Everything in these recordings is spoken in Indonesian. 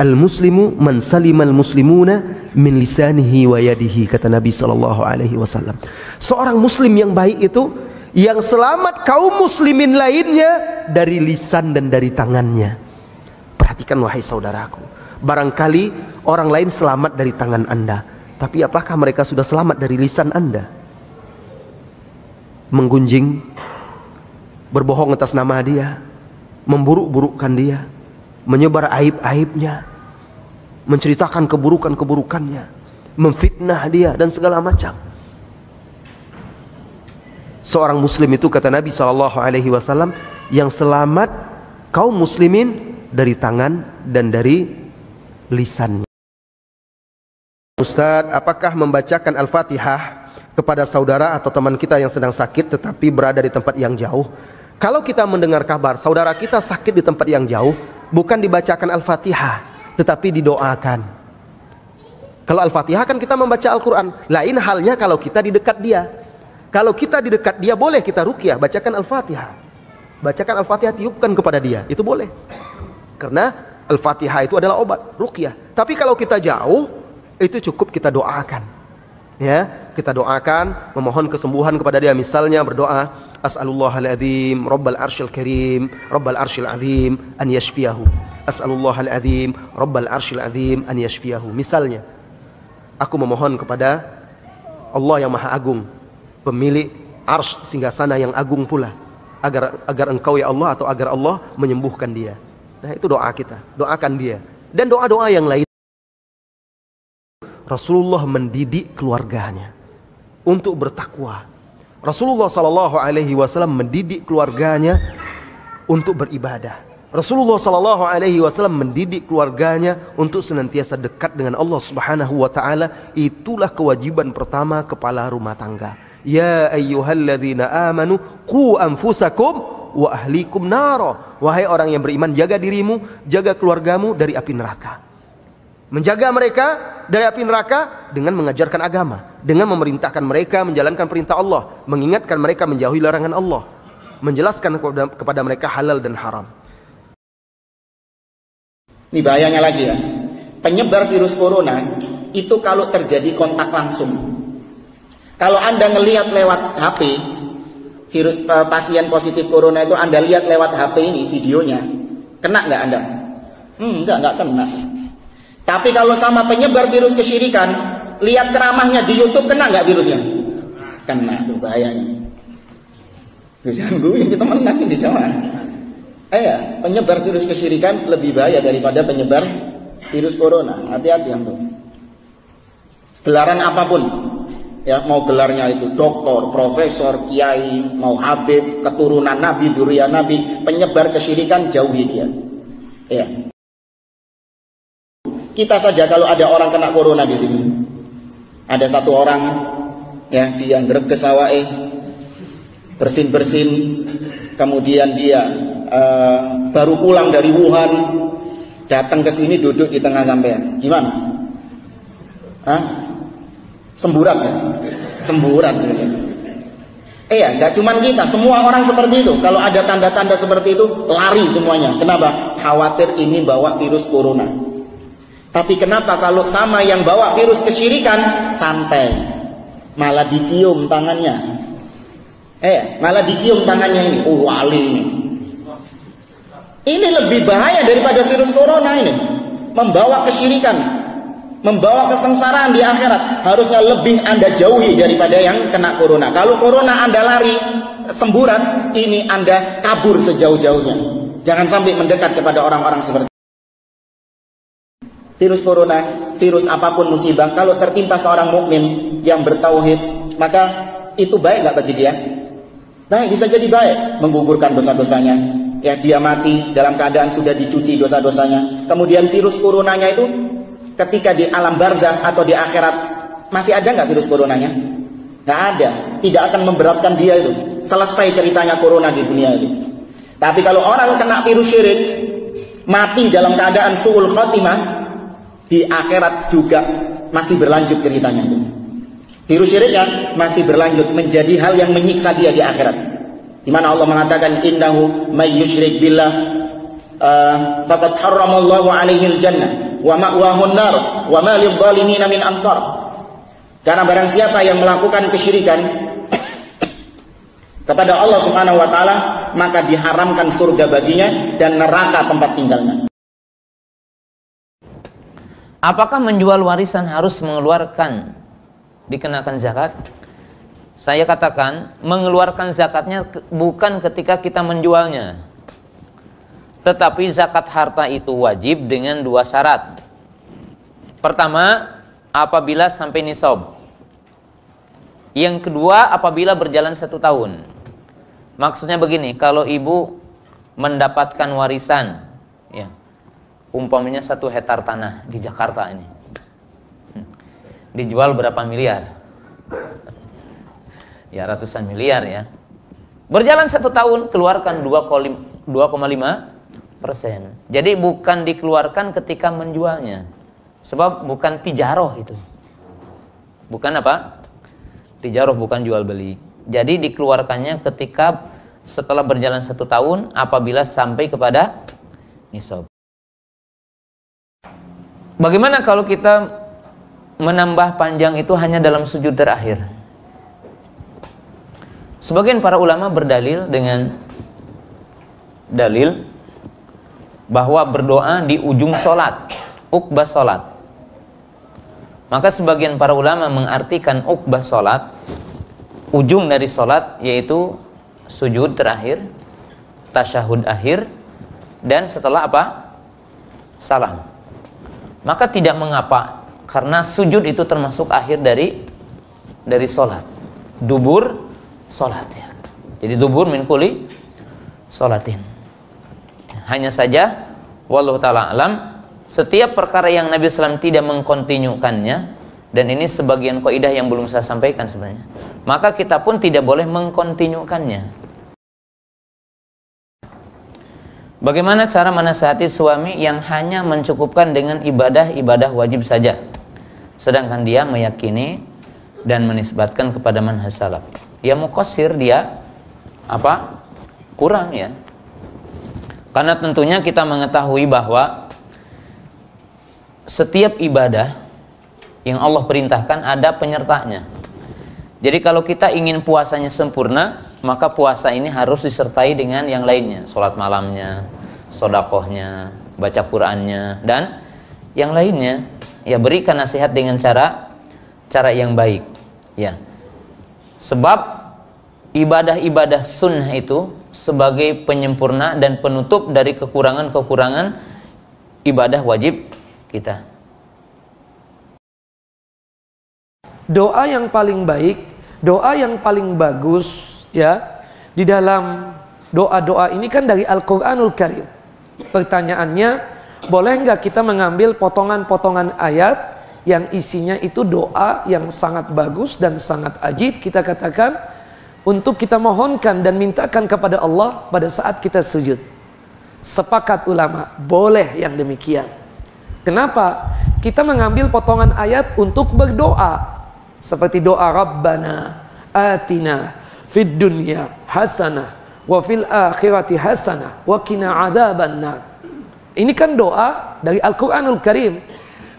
Al-muslimu man salimal muslimuna min lisanihi wa yadihi kata Nabi sallallahu alaihi wasallam. Seorang muslim yang baik itu yang selamat kaum muslimin lainnya dari lisan dan dari tangannya. Perhatikan wahai saudaraku. Barangkali orang lain selamat dari tangan Anda, tapi apakah mereka sudah selamat dari lisan Anda? Menggunjing, berbohong atas nama dia, memburuk-burukkan dia, menyebar aib-aibnya, menceritakan keburukan-keburukannya, memfitnah dia dan segala macam. Seorang muslim itu kata Nabi Shallallahu alaihi wasallam yang selamat kaum muslimin dari tangan dan dari lisannya. Ustaz, apakah membacakan Al-Fatihah kepada saudara atau teman kita yang sedang sakit tetapi berada di tempat yang jauh? Kalau kita mendengar kabar saudara kita sakit di tempat yang jauh, bukan dibacakan Al-Fatihah, tetapi didoakan. Kalau Al-Fatihah kan kita membaca Al-Quran. Lain halnya kalau kita di dekat dia. Kalau kita di dekat dia boleh kita rukyah, bacakan Al-Fatihah. Bacakan Al-Fatihah tiupkan kepada dia, itu boleh. Karena Al-Fatihah itu adalah obat, rukyah. Tapi kalau kita jauh, itu cukup kita doakan. Ya, kita doakan memohon kesembuhan kepada dia misalnya berdoa As'alullahaladzim Rabbal arshil karim Rabbal arshil azim An yashfiyahu. As'alullahaladzim Rabbal arshil azim An yashfiyahu. Misalnya Aku memohon kepada Allah yang maha agung Pemilik arsh singgasana yang agung pula Agar agar engkau ya Allah Atau agar Allah menyembuhkan dia. Nah itu doa kita. Doakan dia. Dan doa-doa yang lain. Rasulullah mendidik keluarganya untuk bertakwa. Rasulullah Sallallahu Alaihi Wasallam mendidik keluarganya untuk beribadah. Rasulullah Sallallahu Alaihi Wasallam mendidik keluarganya untuk senantiasa dekat dengan Allah Subhanahu Wa Taala. Itulah kewajiban pertama kepala rumah tangga. Ya ayyuhalladzina amanu qu anfusakum wa ahlikum nara. Wahai orang yang beriman, jaga dirimu, jaga keluargamu dari api neraka. Menjaga mereka dari api neraka dengan mengajarkan agama, dengan memerintahkan mereka menjalankan perintah Allah, mengingatkan mereka menjauhi larangan Allah, menjelaskan kepada, mereka halal dan haram. Ini bahayanya lagi ya. Penyebar virus corona itu kalau terjadi kontak langsung. Kalau Anda ngelihat lewat HP, virus, eh, pasien positif corona itu Anda lihat lewat HP ini videonya, kena nggak Anda? Hmm, enggak, enggak kena. Tapi kalau sama penyebar virus kesyirikan, lihat ceramahnya di YouTube kena nggak virusnya? Kena, itu bahayanya. Gue kita menang di zaman. Eh ya, penyebar virus kesyirikan lebih bahaya daripada penyebar virus corona. Hati-hati yang tuh. Gelaran apa pun, ya mau gelarnya itu doktor, profesor, kiai, mau habib, keturunan nabi, durian nabi, penyebar kesyirikan jauhi dia. Ya. Kita saja kalau ada orang kena corona di sini. Ada satu orang ya dia ke sawah bersin-bersin kemudian dia uh, baru pulang dari Wuhan datang ke sini duduk di tengah sampean. Gimana? Hah? Semburat ya? Semburat ya. Iya, gak cuman kita, semua orang seperti itu. Kalau ada tanda-tanda seperti itu, lari semuanya. Kenapa? Khawatir ini bawa virus corona. Tapi kenapa kalau sama yang bawa virus kesyirikan santai, malah dicium tangannya. Eh, malah dicium tangannya ini. Oh, wali ini. Ini lebih bahaya daripada virus corona ini. Membawa kesyirikan, membawa kesengsaraan di akhirat. Harusnya lebih Anda jauhi daripada yang kena corona. Kalau corona Anda lari semburan, ini Anda kabur sejauh-jauhnya. Jangan sampai mendekat kepada orang-orang seperti virus corona, virus apa pun musibah, kalau tertimpa seorang mukmin yang bertauhid, maka itu baik nggak bagi dia? Baik, bisa jadi baik, menggugurkan dosa-dosanya. Ya, dia mati dalam keadaan sudah dicuci dosa-dosanya. Kemudian virus coronanya itu ketika di alam barzah atau di akhirat masih ada nggak virus coronanya? Nggak ada, tidak akan memberatkan dia itu. Selesai ceritanya corona di dunia ini. Tapi kalau orang kena virus syirik, mati dalam keadaan suul khotimah, di akhirat juga masih berlanjut ceritanya. Virus syiriknya masih berlanjut menjadi hal yang menyiksa dia di akhirat. Di mana Allah mengatakan innahu may yusyrik billah uh, faqad harramallahu alaihi jannah wa ma'wahun nar wa ma lidh min ansar. Karena barang siapa yang melakukan kesyirikan kepada Allah Subhanahu wa taala, maka diharamkan surga baginya dan neraka tempat tinggalnya. Apakah menjual warisan harus mengeluarkan dikenakan zakat? Saya katakan mengeluarkan zakatnya bukan ketika kita menjualnya. Tetapi zakat harta itu wajib dengan dua syarat. Pertama, apabila sampai nisab. Yang kedua, apabila berjalan satu tahun. Maksudnya begini, kalau ibu mendapatkan warisan, ya, umpamanya satu hektar tanah di Jakarta ini, dijual berapa miliar? ya ratusan miliar ya. Berjalan satu tahun keluarkan 2,5 persen. Jadi bukan dikeluarkan ketika menjualnya. Sebab bukan tijaroh itu. Bukan apa? Tijaroh bukan jual beli. Jadi dikeluarkannya ketika setelah berjalan satu tahun apabila sampai kepada nisab. Bagaimana kalau kita menambah panjang itu hanya dalam sujud terakhir? Sebagian para ulama berdalil dengan dalil bahwa berdoa di ujung solat, ukbah solat. Maka sebagian para ulama mengartikan ukbah solat, ujung dari solat yaitu sujud terakhir, tasyahud akhir, dan setelah apa? Salam. Maka tidak mengapa, karena sujud itu termasuk akhir dari dari solat. Dubur sholat ya. Jadi dubur min kuli sholatin. Hanya saja wallahu taala alam setiap perkara yang Nabi SAW tidak mengkontinyukannya dan ini sebagian kaidah yang belum saya sampaikan sebenarnya. Maka kita pun tidak boleh mengkontinyukannya. Bagaimana cara menasihati suami yang hanya mencukupkan dengan ibadah-ibadah wajib saja? Sedangkan dia meyakini dan menisbatkan kepada manhaj salaf? ya mukosir dia apa kurang ya. Karena tentunya kita mengetahui bahwa setiap ibadah yang Allah perintahkan ada penyertanya jadi kalau kita ingin puasanya sempurna maka puasa ini harus disertai dengan yang lainnya. Sholat malamnya sodakohnya baca Qurannya dan yang lainnya. Ya berikan nasihat dengan cara cara yang baik. Ya. Sebab ibadah-ibadah sunnah itu sebagai penyempurna dan penutup dari kekurangan-kekurangan ibadah wajib kita. Doa yang paling baik, doa yang paling bagus ya di dalam doa-doa ini kan dari Al-Qur'anul Karim. Pertanyaannya, boleh nggak kita mengambil potongan-potongan ayat yang isinya itu doa yang sangat bagus dan sangat ajib kita katakan untuk kita mohonkan dan mintakan kepada Allah pada saat kita sujud. Sepakat ulama, boleh yang demikian. Kenapa? Kita mengambil potongan ayat untuk berdoa. Seperti doa Rabbana atina fid dunya hasanah wa fil akhirati hasanah wa qina adzabannar. Ini kan doa dari Al-Qur'anul Karim.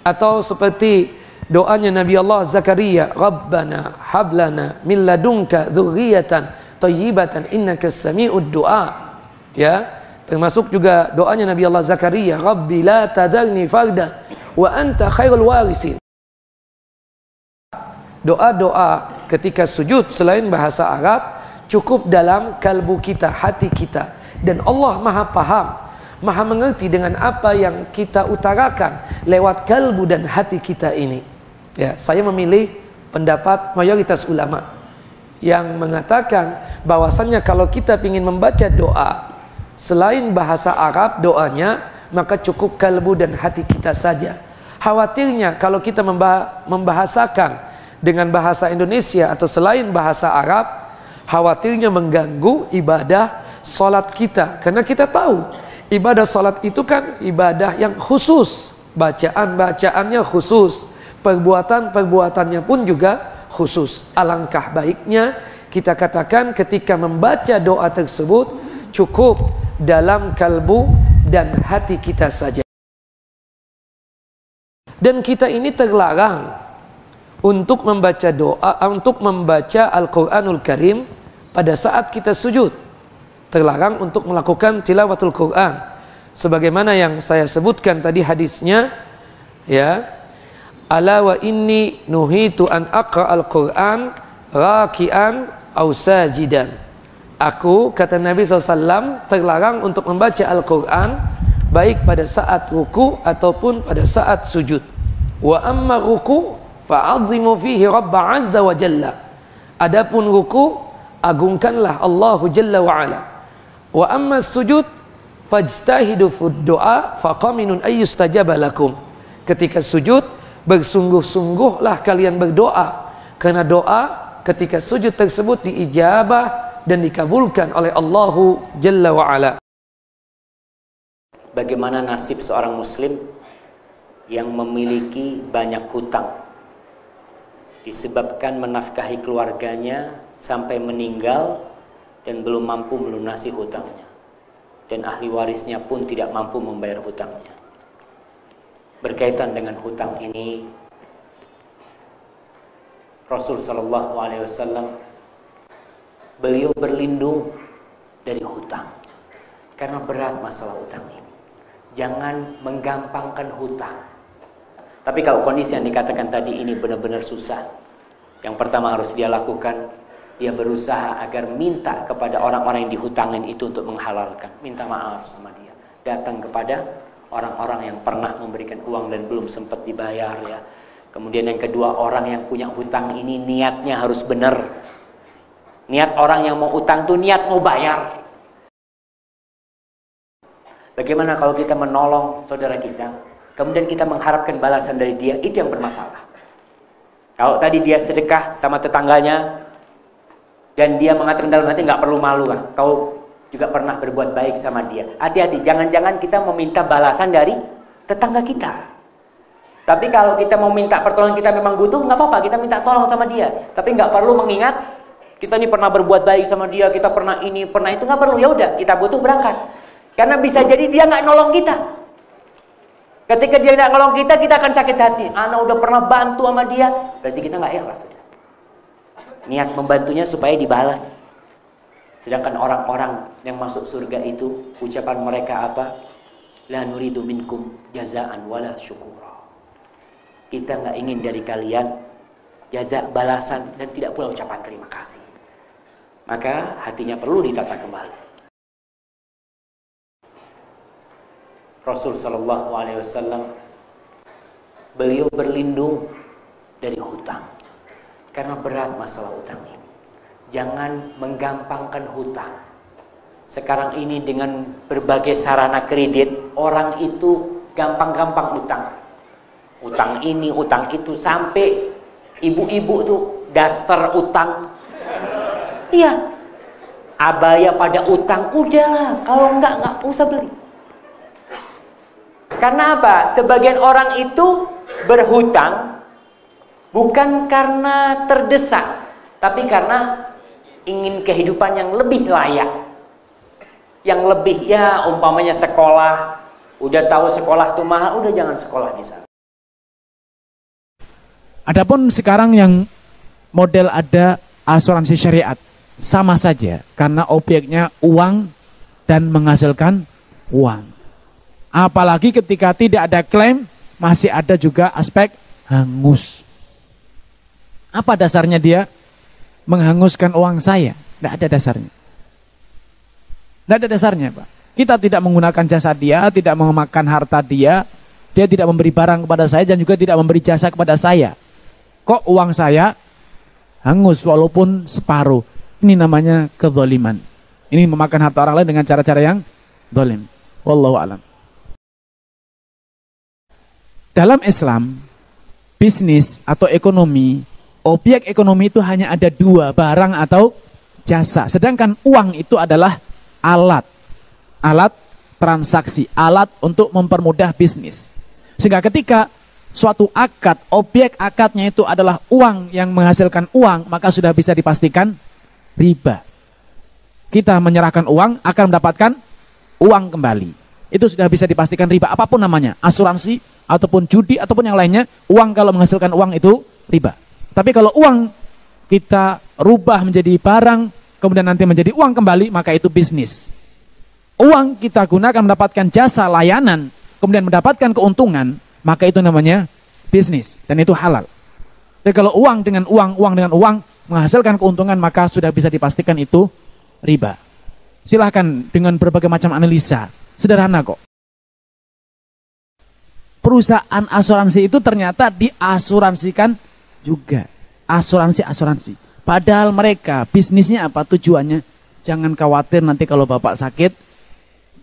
Atau seperti doanya Nabi Allah Zakaria Rabbana hablana min ladunka dzurriyyatan thayyibatan innaka sami'ud du'a. Ya termasuk juga doanya Nabi Allah Zakaria Rabbi la tadarni farda wa anta khairul warisin doa-doa ketika sujud selain bahasa Arab cukup dalam kalbu kita hati kita dan Allah maha paham maha mengerti dengan apa yang kita utarakan lewat kalbu dan hati kita ini. Ya, saya memilih pendapat mayoritas ulama yang mengatakan bahwasannya kalau kita ingin membaca doa selain bahasa Arab doanya maka cukup kalbu dan hati kita saja. Khawatirnya kalau kita membahasakan dengan bahasa Indonesia atau selain bahasa Arab, khawatirnya mengganggu ibadah solat kita. Karena kita tahu ibadah salat itu kan ibadah yang khusus. Bacaan-bacaannya khusus. Perbuatan-perbuatannya pun juga khusus. Alangkah baiknya kita katakan ketika membaca doa tersebut cukup dalam kalbu dan hati kita saja. Dan kita ini terlarang untuk membaca doa, untuk membaca Al-Quranul Karim pada saat kita sujud. Terlarang untuk melakukan tilawatul Quran. Sebagaimana yang saya sebutkan tadi hadisnya, ya, ala wa inni nuhitu an aqra al-Quran rakian au sajidan. Aku kata Nabi SAW terlarang untuk membaca Al-Quran baik pada saat ruku ataupun pada saat sujud. Wa amma ruku fa'azimu fihi rabba azza wa jalla. Adapun ruku agungkanlah Allahu jalla wa ala. Wa amma sujud fajtahidu fud du'a faqaminun ayyustajaba lakum. Ketika sujud bersungguh-sungguhlah kalian berdoa karena doa ketika sujud tersebut diijabah dan dikabulkan oleh Allahu jalla wa ala bagaimana nasib seorang muslim yang memiliki banyak hutang disebabkan menafkahi keluarganya sampai meninggal dan belum mampu melunasi hutangnya. Dan ahli warisnya pun tidak mampu membayar hutangnya. Berkaitan dengan hutang ini Rasul Shallallahu Alaihi Wasallam beliau berlindung dari hutang. Karena berat masalah hutang ini. Jangan menggampangkan hutang. Tapi kalau kondisi yang dikatakan tadi ini benar-benar susah, yang pertama harus dia lakukan, dia berusaha agar minta kepada orang-orang yang dihutangin itu untuk menghalalkan, minta maaf sama dia, datang kepada orang-orang yang pernah memberikan uang dan belum sempat dibayar ya. Kemudian yang kedua orang yang punya hutang ini niatnya harus benar. Niat orang yang mau utang tuh niat mau bayar. Bagaimana kalau kita menolong saudara kita, kemudian kita mengharapkan balasan dari dia, itu yang bermasalah. Kalau tadi dia sedekah sama tetangganya, dan dia mengatakan dalam hati nggak perlu malu kan, kau juga pernah berbuat baik sama dia. Hati-hati, jangan-jangan kita meminta balasan dari tetangga kita. Tapi kalau kita mau minta pertolongan kita memang butuh, nggak apa-apa, kita minta tolong sama dia. Tapi nggak perlu mengingat kita ini pernah berbuat baik sama dia, kita pernah ini, pernah itu nggak perlu. Ya udah, kita butuh berangkat. Karena bisa jadi dia nggak nolong kita. Ketika dia nggak nolong kita, kita akan sakit hati. Anak udah pernah bantu sama dia, berarti kita nggak ikhlas. Niat membantunya supaya dibalas. Sedangkan orang-orang yang masuk surga itu, ucapan mereka apa? La nuridu minkum jazaan wala syukura. Kita nggak ingin dari kalian jaza balasan dan tidak pula ucapan terima kasih. Maka hatinya perlu ditata kembali. Rasul Shallallahu Alaihi Wasallam beliau berlindung dari hutang karena berat masalah hutang ini. Jangan menggampangkan hutang. Sekarang ini dengan berbagai sarana kredit orang itu gampang-gampang utang. Utang ini, utang itu sampai ibu-ibu tuh daster utang. Iya. Abaya pada utang, udahlah. Kalau enggak, enggak usah beli. Karena apa? Sebagian orang itu berhutang bukan karena terdesak, tapi karena ingin kehidupan yang lebih layak. Yang lebih ya umpamanya sekolah, udah tahu sekolah tuh mahal, udah jangan sekolah di sana. Adapun sekarang yang model ada asuransi syariat sama saja karena objeknya uang dan menghasilkan uang. Apalagi ketika tidak ada klaim, masih ada juga aspek hangus. Apa dasarnya dia menghanguskan uang saya? Tidak ada dasarnya. Tidak ada dasarnya, Pak. Kita tidak menggunakan jasa dia, tidak memakan harta dia, dia tidak memberi barang kepada saya dan juga tidak memberi jasa kepada saya. Kok uang saya hangus walaupun separuh? Ini namanya kezaliman. Ini memakan harta orang lain dengan cara-cara yang zalim. Wallahu alam. Dalam Islam, bisnis atau ekonomi, objek ekonomi itu hanya ada dua, barang atau jasa. Sedangkan uang itu adalah alat. Alat transaksi, alat untuk mempermudah bisnis. Sehingga ketika suatu akad, objek akadnya itu adalah uang yang menghasilkan uang, maka sudah bisa dipastikan riba. Kita menyerahkan uang akan mendapatkan uang kembali. Itu sudah bisa dipastikan riba apa pun namanya, asuransi ataupun judi ataupun yang lainnya, uang kalau menghasilkan uang itu riba. Tapi kalau uang kita rubah menjadi barang, kemudian nanti menjadi uang kembali, maka itu bisnis. Uang kita gunakan mendapatkan jasa layanan, kemudian mendapatkan keuntungan, maka itu namanya bisnis dan itu halal. Jadi kalau uang dengan uang, uang dengan uang menghasilkan keuntungan maka sudah bisa dipastikan itu riba. Silahkan dengan berbagai macam analisa, sederhana kok. Perusahaan asuransi itu ternyata diasuransikan juga. Asuransi-asuransi. Padahal mereka bisnisnya apa tujuannya? Jangan khawatir nanti kalau bapak sakit,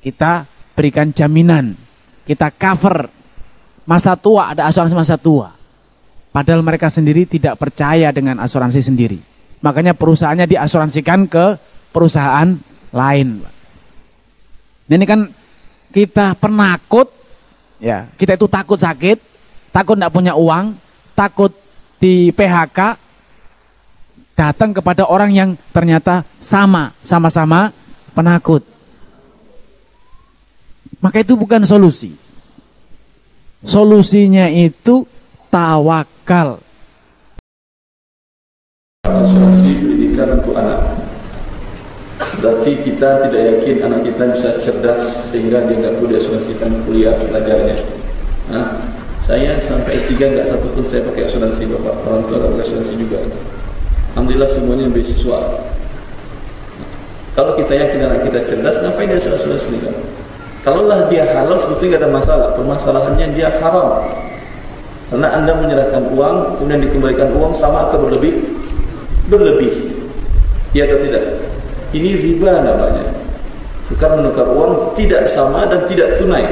kita berikan jaminan. Kita cover masa tua, ada asuransi masa tua. Padahal mereka sendiri tidak percaya dengan asuransi sendiri. Makanya perusahaannya diasuransikan ke perusahaan lain. Ini kan kita penakut, ya kita itu takut sakit, takut tidak punya uang, takut di PHK, datang kepada orang yang ternyata sama, sama-sama penakut. Maka itu bukan solusi. Solusinya itu tawakal. Asuransi pendidikan untuk anak. Berarti kita tidak yakin anak kita bisa cerdas sehingga dia nggak perlu diasuransikan kuliah belajarnya. Nah, saya sampai S3 nggak satu pun saya pakai asuransi bapak. Orang tua nggak pakai asuransi juga. Alhamdulillah semuanya beasiswa. Kalau kita yakin anak kita cerdas, ngapain dia asuransi kan? Kalaulah dia halal sebetulnya nggak ada masalah. Permasalahannya dia haram. Karena anda menyerahkan uang, kemudian dikembalikan uang sama atau berlebih? Berlebih. Iya atau tidak? Ini riba namanya. Tukar menukar uang tidak sama dan tidak tunai.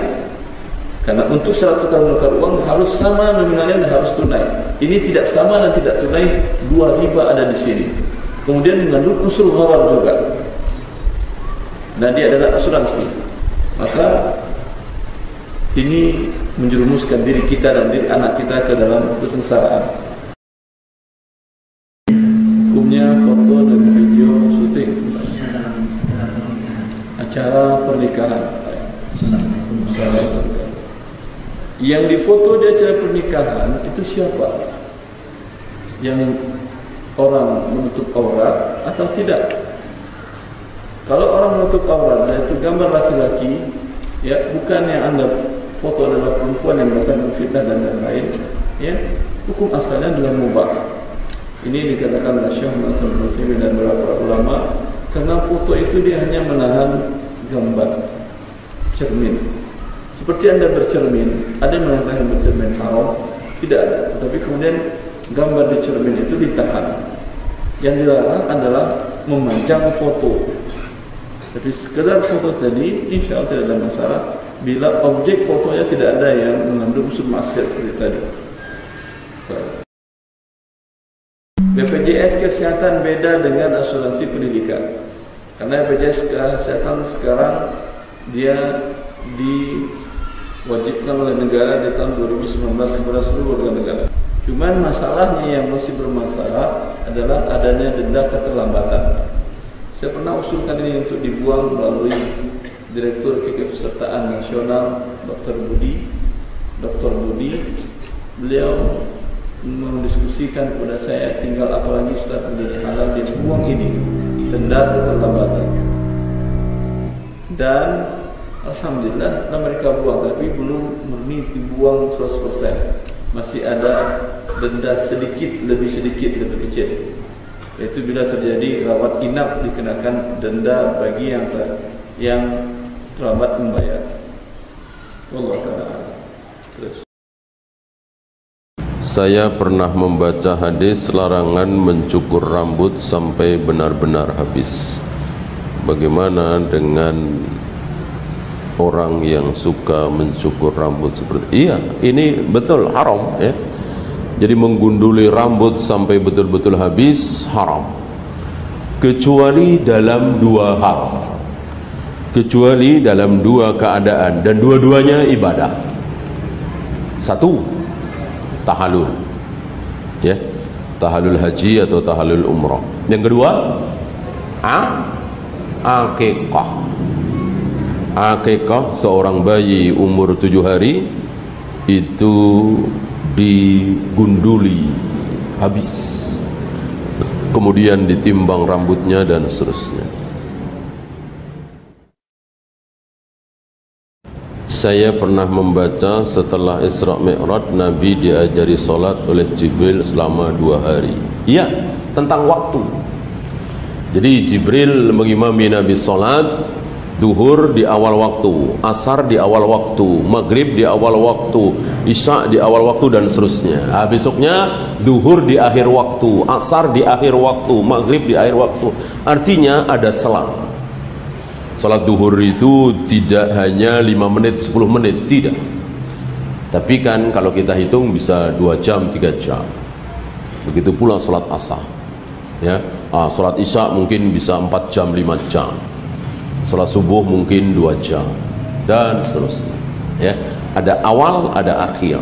Karena untuk syarat tukar menukar uang harus sama nominalnya dan harus tunai. Ini tidak sama dan tidak tunai. Dua riba ada di sini. Kemudian mengandung unsur gharar juga. Dan dia adalah asuransi. Maka ini menjerumuskan diri kita dan diri anak kita ke dalam kesengsaraan. Pernikahan. Yang difoto di acara pernikahan itu siapa? Yang orang menutup aurat atau tidak? Kalau orang menutup aurat dan itu gambar laki-laki, ya bukan yang anda foto adalah perempuan yang melakukan fitnah dan lain-lain, ya hukum asalnya adalah mubah. Ini dikatakan oleh Syekh Muslim dan beberapa ulama karena foto itu dia hanya menahan gambar cermin. Seperti anda bercermin, ada yang mengatakan bercermin haram, tidak ada. Tetapi kemudian gambar di cermin itu ditahan. Yang dilarang adalah memanjang foto. Tapi sekedar foto tadi, insya Allah tidak ada masalah. Bila objek fotonya tidak ada yang mengandung unsur maksiat seperti tadi. BPJS Kesehatan beda dengan asuransi pendidikan. Karena BPJS Kesehatan sekarang dia diwajibkan oleh negara di tahun 2019 kepada seluruh warga negara. Cuman masalahnya yang masih bermasalah adalah adanya denda keterlambatan. Saya pernah usulkan ini untuk dibuang melalui Direktur Keikutsertaan Nasional Dr. Budi, Dr. Budi. Beliau mendiskusikan kepada saya tinggal apalagi Ustaz menjadi halal dibuang ini denda keterlambatan. Dan Alhamdulillah mereka buang tapi belum murni dibuang 100%. Masih ada denda sedikit lebih sedikit lebih kecil. Itu bila terjadi rawat inap dikenakan denda bagi yang ter, yang terlambat membayar. Allah taala. Terus. Saya pernah membaca hadis larangan mencukur rambut sampai benar-benar habis. Bagaimana dengan orang yang suka mencukur rambut seperti iya ini betul haram ya. Jadi menggunduli rambut sampai betul-betul habis haram. Kecuali dalam dua hal. Kecuali dalam dua keadaan dan dua-duanya ibadah. Satu tahalul ya tahalul haji atau tahalul umrah. Yang kedua a akikah akikah seorang bayi umur tujuh hari itu digunduli. Habis. Kemudian ditimbang rambutnya dan seterusnya saya pernah membaca setelah Isra Mi'raj Nabi diajari solat oleh Jibril selama dua hari iya tentang waktu jadi Jibril mengimami Nabi solat Duhur di awal waktu, asar di awal waktu, maghrib di awal waktu, isya di awal waktu dan seterusnya. Nah, besoknya duhur di akhir waktu, asar di akhir waktu, maghrib di akhir waktu. Artinya ada selang. Salat duhur itu tidak hanya 5 menit, 10 menit, tidak. Tapi kan kalau kita hitung bisa 2 jam, 3 jam. Begitu pula salat asar. Ya, ah, salat isya mungkin bisa 4 jam, 5 jam Salat subuh mungkin dua jam dan seterusnya. Ya, ada awal, ada akhir.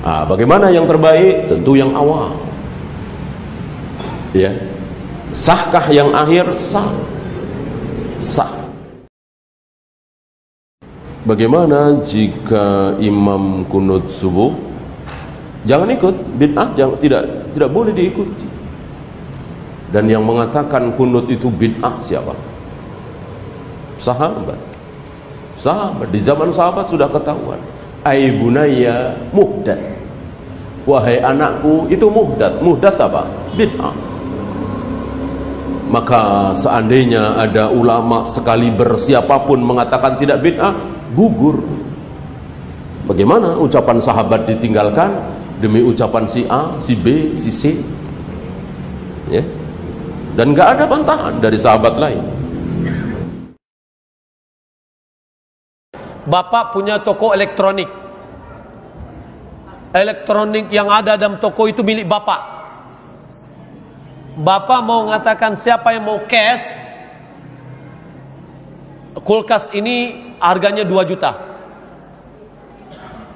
Nah, bagaimana yang terbaik? Tentu yang awal. Ya, sahkah yang akhir? Sah. Sah. Bagaimana jika imam kunut subuh? Jangan ikut bid'ah, tidak tidak boleh diikuti. Dan yang mengatakan kunut itu bid'ah siapa? sahabat sahabat di zaman sahabat sudah ketahuan ai bunayya wahai anakku itu muhdad muhdas apa bid'ah maka seandainya ada ulama sekali bersiapapun mengatakan tidak bid'ah gugur. Bagaimana ucapan sahabat ditinggalkan? Demi ucapan si A, si B, si C? Ya. Dan gak ada bantahan dari sahabat lain. Bapak punya toko elektronik. Elektronik yang ada dalam toko itu milik Bapak. Bapak mau mengatakan siapa yang mau cash, kulkas ini harganya 2 juta.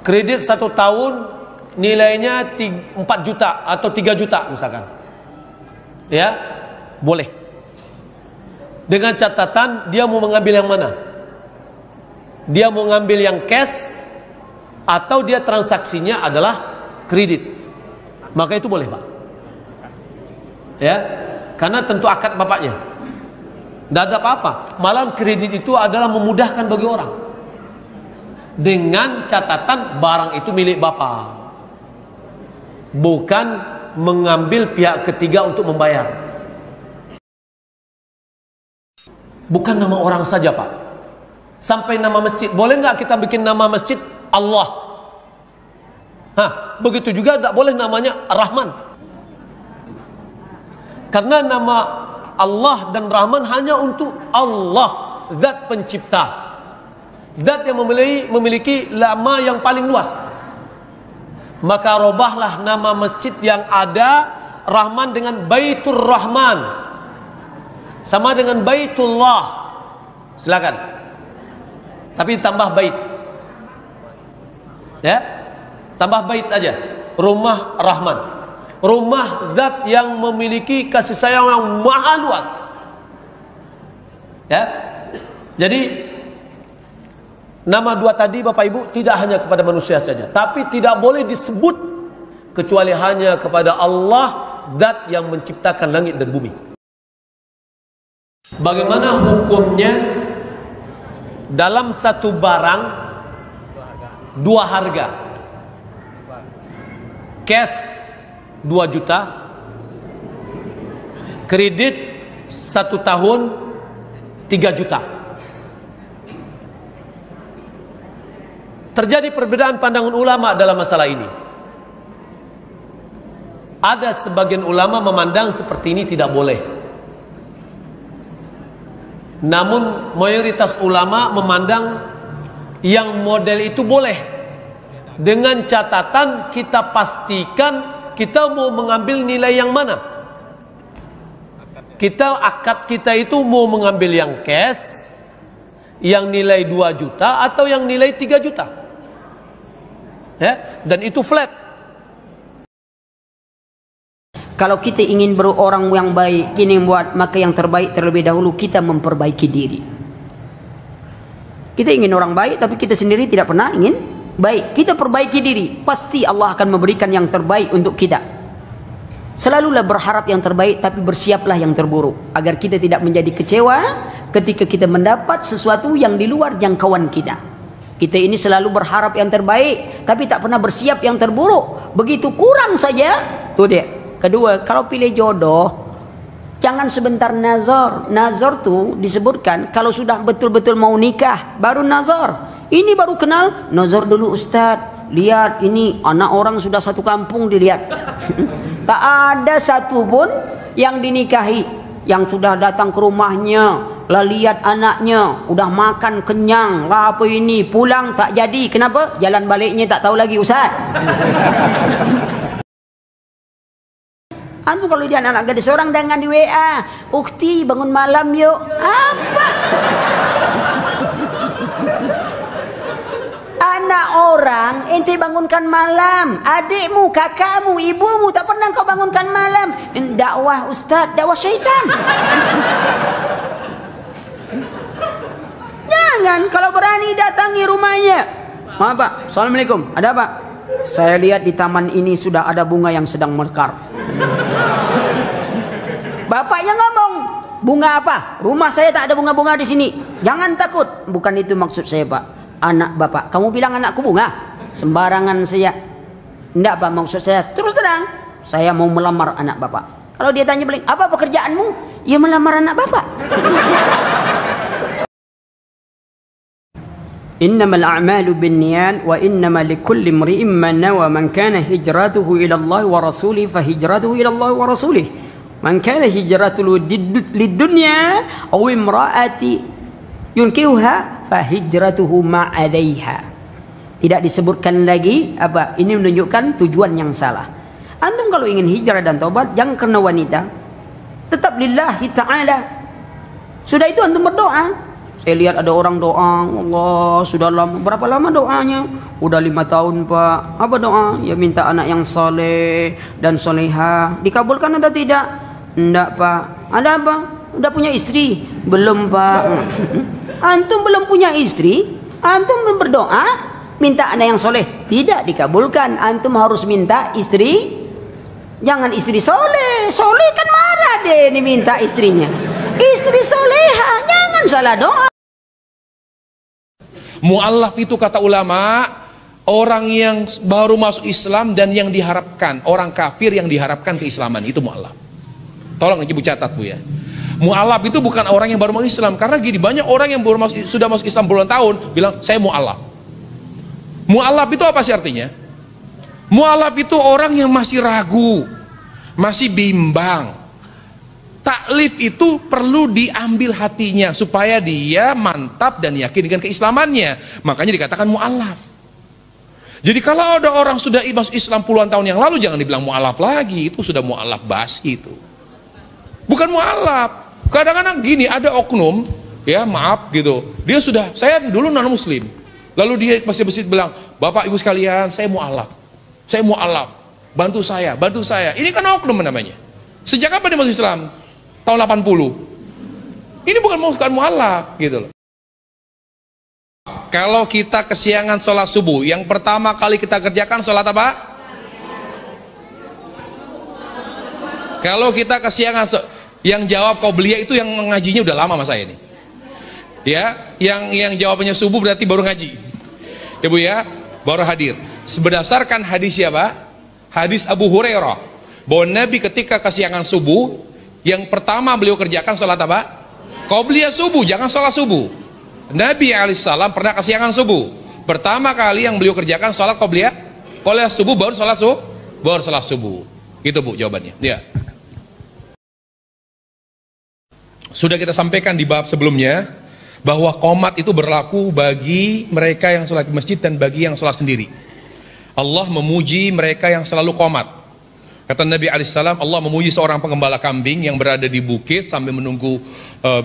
Kredit satu tahun nilainya 4 juta atau 3 juta misalkan. Ya, boleh. Dengan catatan dia mau mengambil yang mana? dia mau ngambil yang cash atau dia transaksinya adalah kredit maka itu boleh pak ya karena tentu akad bapaknya tidak ada apa-apa kredit itu adalah memudahkan bagi orang dengan catatan barang itu milik bapak bukan mengambil pihak ketiga untuk membayar bukan nama orang saja pak sampai nama masjid. Boleh nggak kita bikin nama masjid Allah? Hah, begitu juga tidak boleh namanya Rahman. Karena nama Allah dan Rahman hanya untuk Allah, zat pencipta. Zat yang memiliki, memiliki lama yang paling luas. Maka robahlah nama masjid yang ada Rahman dengan Baitur Rahman. Sama dengan Baitullah. Silakan. Tapi tambah bait. Ya. Tambah bait aja. Rumah Rahman. Rumah zat yang memiliki kasih sayang yang maha luas. Ya. Jadi nama dua tadi Bapak Ibu tidak hanya kepada manusia saja, tapi tidak boleh disebut kecuali hanya kepada Allah zat yang menciptakan langit dan bumi. Bagaimana hukumnya dalam satu barang dua harga cash 2 juta. Kredit satu tahun 3 juta. Terjadi perbedaan pandangan ulama dalam masalah ini. Ada sebagian ulama memandang seperti ini tidak boleh. Namun mayoritas ulama memandang yang model itu boleh. Dengan catatan kita pastikan kita mau mengambil nilai yang mana. Kita akad kita itu mau mengambil yang cash yang nilai 2 juta atau yang nilai 3 juta. Ya, dan itu flat. Kalau kita ingin berorang yang baik, ini buat maka yang terbaik terlebih dahulu kita memperbaiki diri. Kita ingin orang baik tapi kita sendiri tidak pernah ingin baik kita perbaiki diri. Pasti Allah akan memberikan yang terbaik untuk kita. Selalulah berharap yang terbaik tapi bersiaplah yang terburuk. Agar kita tidak menjadi kecewa ketika kita mendapat sesuatu yang di luar jangkauan kita. Kita ini selalu berharap yang terbaik tapi tak pernah bersiap yang terburuk. Begitu kurang saja tuh dia. Kedua kalau pilih jodoh Jangan sebentar nazar. Nazar tu disebutkan kalau sudah betul-betul mau nikah baru nazar. Ini baru kenal, nazar dulu ustaz. Lihat ini anak orang sudah satu kampung dilihat. tak ada satu pun yang dinikahi yang sudah datang ke rumahnya lah lihat anaknya udah makan kenyang lah apa ini pulang tak jadi kenapa jalan baliknya tak tahu lagi ustaz Antum kalau dia anak gadis seorang dengan di WA, ukti bangun malam yuk. Apa? Anak orang ente bangunkan malam, adikmu, kakakmu, ibumu tak pernah kau bangunkan malam. Dakwah ustaz, dakwah syaitan. Jangan kalau berani datangi rumahnya. Maaf Pak, Assalamualaikum. Ada apa? Saya lihat di taman ini sudah ada bunga yang sedang mekar. Bapaknya ngomong, bunga apa? Rumah saya tak ada bunga-bunga di sini. Jangan takut. Bukan itu maksud saya, Pak Anak Bapak. Kamu bilang anakku bunga? Sembarangan saya. Tidak, Pak. Maksud saya terus terang. Saya mau melamar anak Bapak. Kalau dia tanya balik, apa pekerjaanmu? Ya melamar anak Bapak. إنما الأعمال بالنيات وإنما لكل امرئ ما نوى من كان هجرته إلى الله ورسوله فهجرته إلى الله ورسوله من كان هجرته للدنيا أو امرأة ينكوها fahijratuhu ma'alaiha tidak disebutkan lagi apa ini menunjukkan tujuan yang salah antum kalau ingin hijrah dan taubat jangan karena wanita tetap lillahi ta'ala sudah itu antum berdoa saya lihat ada orang doa, Allah sudah lama. Berapa lama doanya? Udah lima tahun pak. Apa doa? Ya minta anak yang soleh dan soleha. Dikabulkan atau tidak? enggak pak. Ada apa? Udah punya istri? Belum pak. Antum belum punya istri? Antum berdoa minta anak yang soleh? Tidak dikabulkan. Antum harus minta istri. Jangan istri soleh. Soleh kan marah deh ini minta istrinya. Istri soleha. Jangan salah doa. Mu'allaf itu kata ulama orang yang baru masuk Islam dan yang diharapkan orang kafir yang diharapkan keislaman itu mu'allaf. Tolong ibu catat bu ya. Mu'allaf itu bukan orang yang baru masuk Islam. Karena gini banyak orang yang baru masuk, sudah masuk Islam puluhan tahun bilang saya mu'allaf. Mu'allaf itu apa sih artinya? Mu'allaf itu orang yang masih ragu, masih bimbang, taklif itu perlu diambil hatinya supaya dia mantap dan yakin dengan keislamannya. Makanya dikatakan mu'alaf jadi kalau ada orang sudah masuk Islam puluhan tahun yang lalu jangan dibilang mu'alaf lagi. Itu sudah mu'alaf basi itu. Bukan mu'alaf kadang-kadang gini ada oknum ya maaf gitu. Dia sudah saya dulu non muslim lalu dia masih masih bilang bapak ibu sekalian saya mu'alaf saya mu'alaf bantu saya bantu saya. Ini kan oknum namanya. Sejak kapan dia masuk Islam? Tahun 80 ini bukan bukan mualaf gitu loh. Kalau kita kesiangan sholat subuh yang pertama kali kita kerjakan sholat apa? kalau kita kesiangan yang jawab kau belia itu yang ngajinya udah lama mas saya ini ya yang yang jawabannya subuh berarti baru ngaji ibu ya baru hadir berdasarkan hadis siapa hadis Abu Hurairah bahwa Nabi ketika kesiangan subuh yang pertama beliau kerjakan sholat apa? Qobliyah subuh, jangan sholat subuh. Nabi alaihissalam pernah kesiangan subuh. Pertama kali yang beliau kerjakan sholat qobliyah, qobliyah subuh baru sholat subuh, baru sholat subuh. Itu bu jawabannya. Ya. Sudah kita sampaikan di bab sebelumnya bahwa komat itu berlaku bagi mereka yang sholat di masjid dan bagi yang sholat sendiri. Allah memuji mereka yang selalu komat. Kata Nabi alaihissalam, Allah memuji seorang pengembala kambing yang berada di bukit sambil menunggu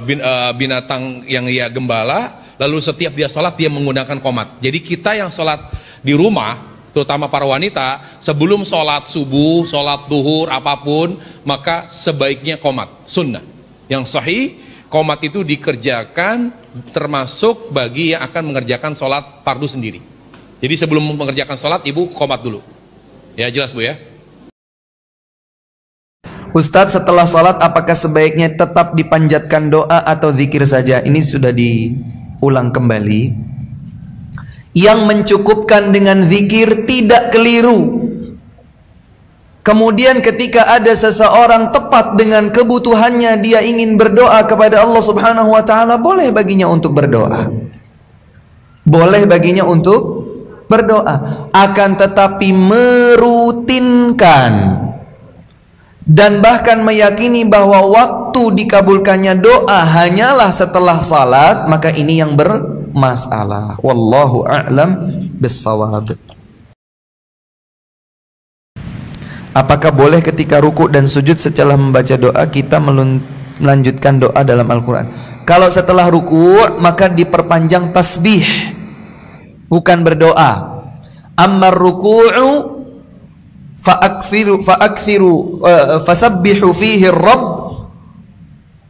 bin, uh, binatang yang ia gembala. Lalu setiap dia sholat dia menggunakan komat. Jadi kita yang sholat di rumah, terutama para wanita, sebelum sholat subuh, sholat duhur, apa pun, maka sebaiknya komat, sunnah. Yang sahih, komat itu dikerjakan termasuk bagi yang akan mengerjakan sholat fardu sendiri. Jadi sebelum mengerjakan sholat, ibu komat dulu. Ya jelas bu ya. Ustadz setelah sholat apakah sebaiknya tetap dipanjatkan doa atau zikir saja? Ini sudah diulang kembali. Yang mencukupkan dengan zikir tidak keliru. Kemudian ketika ada seseorang tepat dengan kebutuhannya dia ingin berdoa kepada Allah Subhanahu wa taala, boleh baginya untuk berdoa. Boleh baginya untuk berdoa. Akan tetapi merutinkan dan bahkan meyakini bahwa waktu dikabulkannya doa hanyalah setelah salat maka ini yang bermasalah wallahu a'lam bissawab Apakah boleh ketika ruku dan sujud setelah membaca doa kita melanjutkan doa dalam Al-Quran? Kalau setelah ruku maka diperpanjang tasbih bukan berdoa. Amma ruku'u fa'aksiru fa'aksiru uh, fasabbihu fihi rabb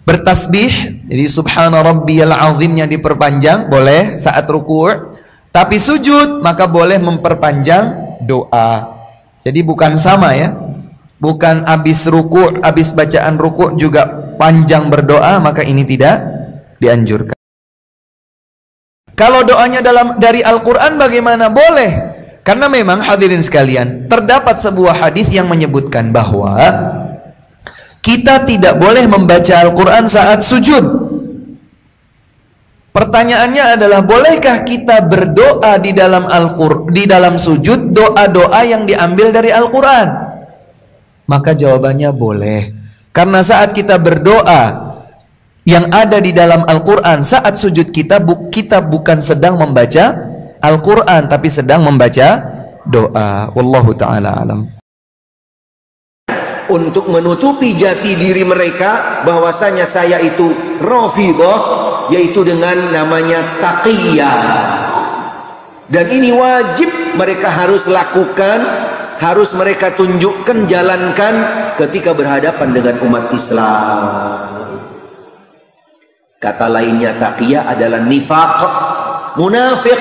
bertasbih jadi subhana rabbiyal azimnya diperpanjang boleh saat ruku' tapi sujud maka boleh memperpanjang doa jadi bukan sama ya. Bukan habis ruku' habis bacaan ruku' juga panjang berdoa maka ini tidak dianjurkan. Kalau doanya dalam dari Al-Qur'an bagaimana? Boleh. Karena memang hadirin sekalian, terdapat sebuah hadis yang menyebutkan bahwa kita tidak boleh membaca Al-Qur'an saat sujud. Pertanyaannya adalah bolehkah kita berdoa di dalam Al-Qur'an di dalam sujud doa-doa yang diambil dari Al-Qur'an? Maka jawabannya boleh. Karena saat kita berdoa yang ada di dalam Al-Qur'an saat sujud kita bu, kita bukan sedang membaca Al-Quran tapi sedang membaca doa Wallahu ta'ala alam untuk menutupi jati diri mereka bahwasanya saya itu rafidah yaitu dengan namanya taqiyah. Dan ini wajib mereka harus lakukan harus mereka tunjukkan jalankan ketika berhadapan dengan umat Islam. Kata lainnya taqiyah adalah nifaq munafik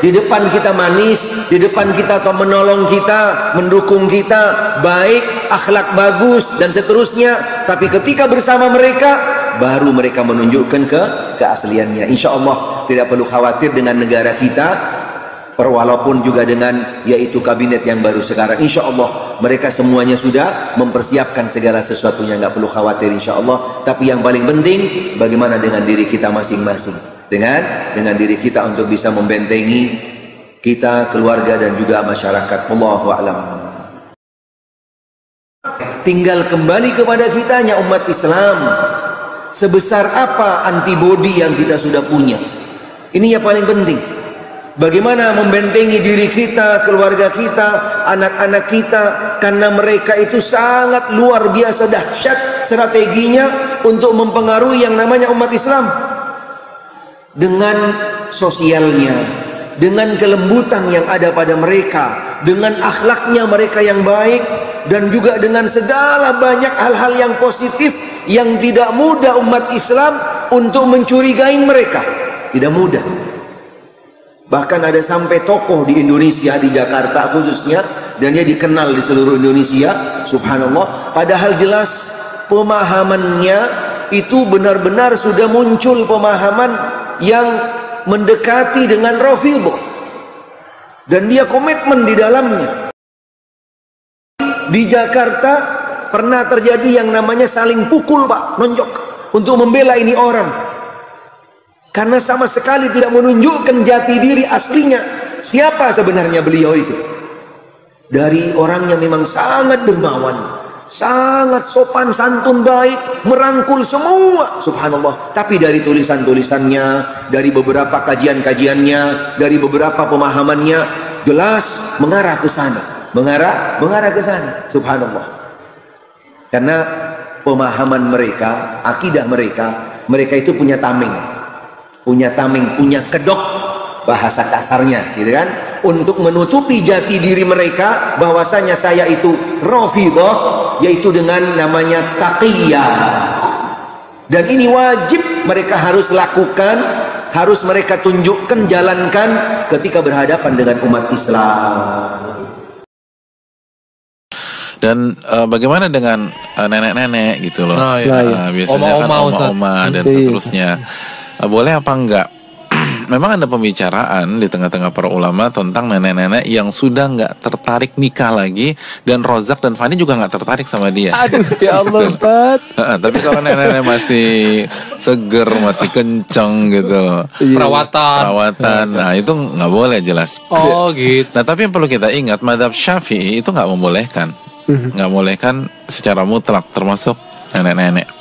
di depan kita manis di depan kita atau menolong kita mendukung kita baik akhlak bagus dan seterusnya. Tapi ketika bersama mereka baru mereka menunjukkan ke keasliannya. Insya Allah tidak perlu khawatir dengan negara kita walaupun juga dengan yaitu kabinet yang baru sekarang. Insya Allah mereka semuanya sudah mempersiapkan segala sesuatunya nggak perlu khawatir insya Allah tapi yang paling penting bagaimana dengan diri kita masing-masing dengan dengan diri kita untuk bisa membentengi kita, keluarga dan juga masyarakat. Allahu a'lam. Tinggal kembali kepada kitanya umat Islam. Sebesar apa antibodi yang kita sudah punya? Ini yang paling penting. Bagaimana membentengi diri kita, keluarga kita, anak-anak kita karena mereka itu sangat luar biasa dahsyat strateginya untuk mempengaruhi yang namanya umat Islam dengan sosialnya, dengan kelembutan yang ada pada mereka, dengan akhlaknya mereka yang baik, dan juga dengan segala banyak hal-hal yang positif yang tidak mudah umat Islam untuk mencurigai mereka. Tidak mudah. Bahkan ada sampai tokoh di Indonesia, di Jakarta khususnya, dan dia dikenal di seluruh Indonesia, subhanallah. Padahal jelas pemahamannya itu benar-benar sudah muncul pemahaman yang mendekati dengan Rafidhah. Dan dia komitmen di dalamnya. Di Jakarta pernah terjadi yang namanya saling pukul pak nonjok untuk membela ini orang. Karena sama sekali tidak menunjukkan jati diri aslinya siapa sebenarnya beliau itu. Dari orang yang memang sangat dermawan sangat sopan santun baik merangkul semua. Subhanallah. Tapi dari tulisan-tulisannya dari beberapa kajian-kajiannya dari beberapa pemahamannya jelas mengarah ke sana. Mengarah mengarah ke sana. Subhanallah. Karena pemahaman mereka akidah mereka mereka itu punya tameng. Punya tameng punya kedok bahasa kasarnya gitu kan untuk menutupi jati diri mereka bahwasanya saya itu rafidah yaitu dengan namanya taqiyah dan ini wajib mereka harus lakukan harus mereka tunjukkan jalankan ketika berhadapan dengan umat Islam. Dan uh, bagaimana dengan uh, nenek-nenek gitu loh? Oh, iya. Uh, biasanya Oma-oma, kan Ustaz. oma-oma dan seterusnya. Uh, boleh apa enggak? Memang ada pembicaraan di tengah-tengah para ulama tentang nenek-nenek yang sudah nggak tertarik nikah lagi dan Rozak dan Fani juga nggak tertarik sama dia. Aduh, ya Allah Ustaz. Heeh, tapi kalau nenek-nenek masih seger, masih kenceng gitu. Iya. Perawatan. Perawatan. Nah, itu nggak boleh jelas. Oh, gitu. Nah, tapi yang perlu kita ingat, madhab Syafi'i itu nggak membolehkan. Nggak membolehkan secara mutlak termasuk nenek-nenek.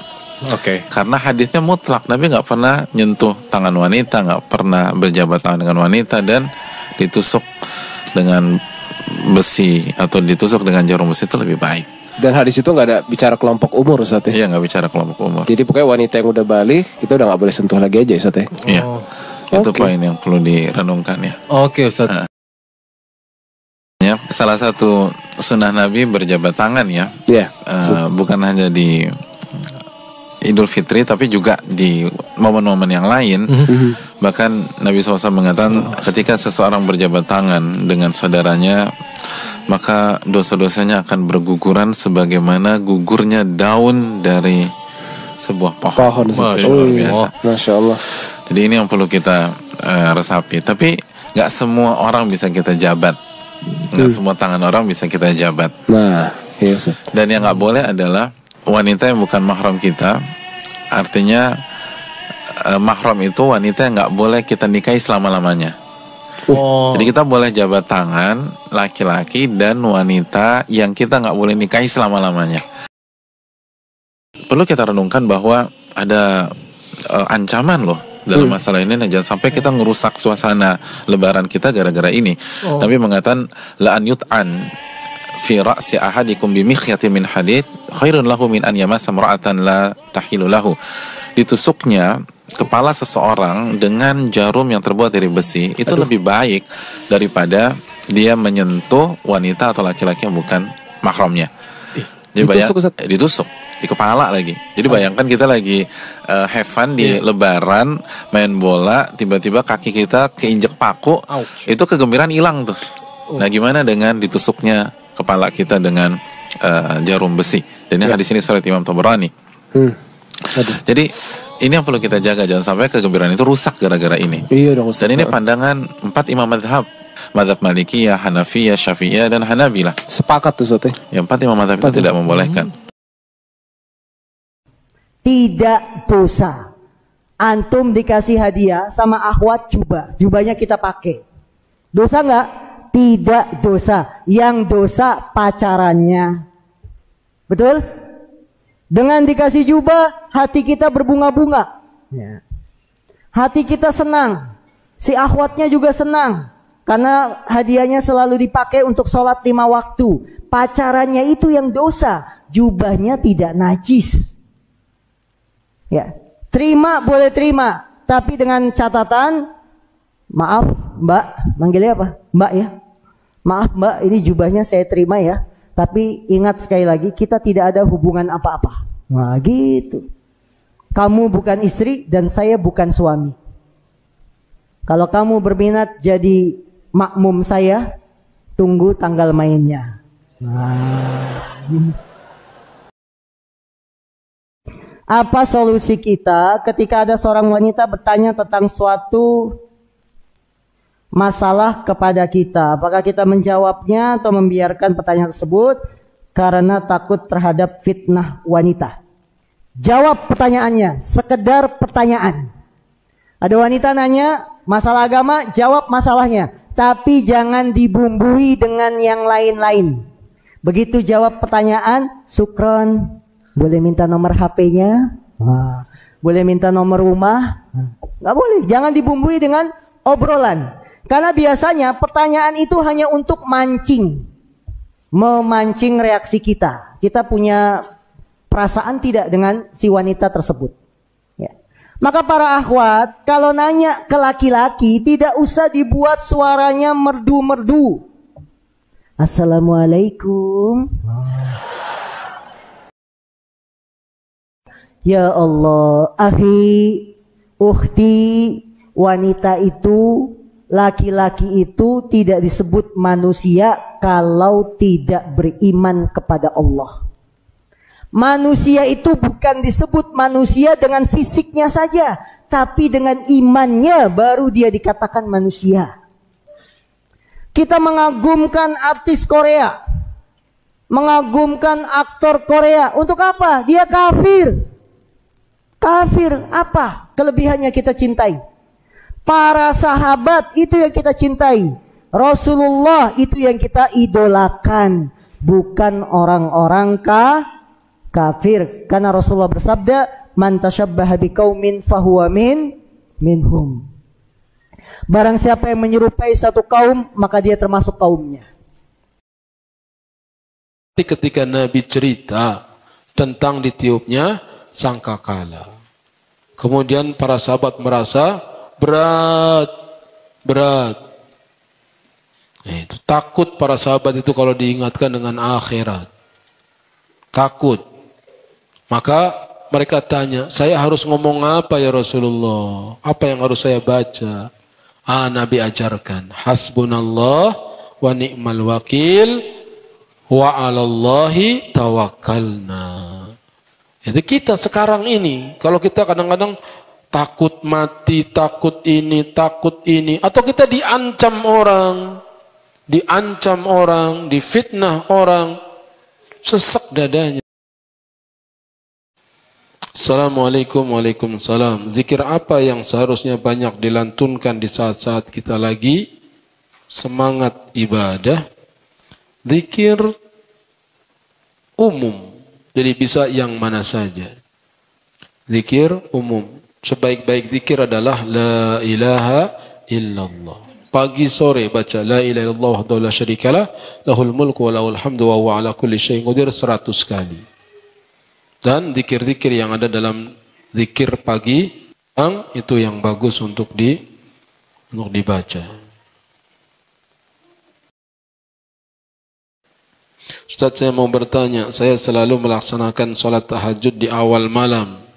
Oke. Karena hadisnya mutlak, Nabi nggak pernah nyentuh tangan wanita, nggak pernah berjabat tangan dengan wanita dan ditusuk dengan besi atau ditusuk dengan jarum besi itu lebih baik. Dan hadis itu nggak ada bicara kelompok umur Ustaz ya? Iya nggak bicara kelompok umur. Jadi pokoknya wanita yang udah balik kita udah nggak boleh sentuh lagi aja Ustaz ya? Iya. Itu poin yang perlu direnungkan ya. Oke, Ustaz. Ya, salah satu sunnah Nabi berjabat tangan ya. Iya. Eh, bukan hanya di Idul Fitri tapi juga di momen-momen yang lain. Bahkan Nabi SAW mengatakan ketika seseorang berjabat tangan dengan saudaranya maka dosa-dosanya akan berguguran sebagaimana gugurnya daun dari sebuah pohon. Pohon. Itu luar biasa. Masya Allah. Jadi ini yang perlu kita eh, resapi. Tapi nggak semua orang bisa kita jabat. Nggak semua tangan orang bisa kita jabat. Nah, iya Ustaz. Dan yang nggak boleh adalah wanita yang bukan mahram kita. Artinya eh, mahram itu wanita yang nggak boleh kita nikahi selama lamanya. Oh. Jadi kita boleh jabat tangan laki-laki dan wanita yang kita nggak boleh nikahi selama lamanya. Perlu kita renungkan bahwa ada eh, ancaman loh dalam Hmm. masalah ini. Nah, jangan sampai kita ngerusak suasana Lebaran kita gara-gara ini. Oh. Nabi mengatakan la an yut'an fi ra'si ahadikum bi mikhyatin min hadid khairun lahu min an yamassa imra'atan la tahilu lahu. Ditusuknya kepala seseorang dengan jarum yang terbuat dari besi itu lebih baik daripada dia menyentuh wanita atau laki-laki yang bukan mahramnya. Jadi ditusuk, bayang- ditusuk di kepala lagi. Jadi bayangkan kita lagi eh, have fun di Lebaran main bola, tiba-tiba kaki kita keinjek paku, itu kegembiraan hilang tuh. Nah gimana dengan ditusuknya kepala kita dengan eh, jarum besi? Dan ini hadis ini surat Imam Tabrani. Hmm. Jadi ini yang perlu kita jaga jangan sampai kegembiraan itu rusak gara-gara ini. Iya dong Ustaz. Dan ini pandangan empat imam madhab. Madhab Malikiyah, Hanafiyah, Syafi'iyah, dan Hanabilah. Sepakat tuh Ustaz ya. Yang empat imam madhab itu tidak membolehkan. tidak dosa. Antum dikasih hadiah sama akhwat jubah. Jubahnya kita pakai. Dosa nggak? Tidak dosa. Yang dosa pacarannya. Betul? Dengan dikasih jubah, hati kita berbunga-bunga. Ya. Hati kita senang. Si akhwatnya juga senang. Karena hadiahnya selalu dipakai untuk sholat lima waktu. Pacarannya itu yang dosa. Jubahnya tidak najis. Ya, terima boleh terima, tapi dengan catatan, maaf Mbak, manggilnya apa? Mbak ya. Maaf Mbak, ini jubahnya saya terima ya. Tapi ingat sekali lagi, kita tidak ada hubungan apa-apa. Nah gitu. Kamu bukan istri dan saya bukan suami. Kalau kamu berminat jadi makmum saya, tunggu tanggal mainnya. Nah, ini. Apa solusi kita ketika ada seorang wanita bertanya tentang suatu masalah kepada kita? Apakah kita menjawabnya atau membiarkan pertanyaan tersebut karena takut terhadap fitnah wanita? Jawab pertanyaannya, sekedar pertanyaan. Ada wanita nanya masalah agama, jawab masalahnya. Tapi jangan dibumbui dengan yang lain-lain. Begitu jawab pertanyaan, sukron, boleh minta nomor HP-nya? Boleh minta nomor rumah? Nggak boleh, jangan dibumbui dengan obrolan. Karena biasanya pertanyaan itu hanya untuk mancing. Memancing reaksi kita. Kita punya perasaan tidak dengan si wanita tersebut. Ya. Maka para akhwat, kalau nanya ke laki-laki, tidak usah dibuat suaranya merdu-merdu. Assalamualaikum. Ya Allah, akhi, ukhti, wanita itu, laki-laki itu tidak disebut manusia kalau tidak beriman kepada Allah. Manusia itu bukan disebut manusia dengan fisiknya saja, tapi dengan imannya baru dia dikatakan manusia. Kita mengagumkan artis Korea, mengagumkan aktor Korea. Untuk apa? Dia kafir. Kafir apa? Kelebihannya kita cintai. Para sahabat itu yang kita cintai. Rasulullah itu yang kita idolakan. Bukan orang-orang ka kafir. Karena Rasulullah bersabda, "Man tasyabbaha biqaumin fahuwa min minhum." Barang siapa yang menyerupai satu kaum, maka dia termasuk kaumnya. ketika Nabi cerita tentang ditiupnya sangkakala. Kemudian para sahabat merasa berat, berat. Nah, itu takut para sahabat itu kalau diingatkan dengan akhirat. Takut. Maka mereka tanya, saya harus ngomong apa ya Rasulullah? Apa yang harus saya baca? Ah, Nabi ajarkan, hasbunallah wa ni'mal wakil wa 'alallahi tawakkalna. Itu kita sekarang ini, kalau kita kadang-kadang takut mati, takut ini, takut ini, atau kita diancam orang, diancam orang, difitnah orang, sesak dadanya. Assalamualaikum Waalaikumsalam Zikir apa yang seharusnya banyak dilantunkan di saat-saat kita lagi semangat ibadah Zikir umum jadi bisa yang mana saja. Zikir umum. Sebaik-baik zikir adalah la ilaha illallah. Pagi sore baca la ilaha illallah wahdahu la syarikalah lahul mulku wa lahul hamdu wa huwa ala kulli syai'in qadir 100 kali. Dan zikir-zikir yang ada dalam zikir pagi yang itu yang bagus untuk di untuk dibaca. Ustaz saya mau bertanya, saya selalu melaksanakan sholat tahajud di awal malam.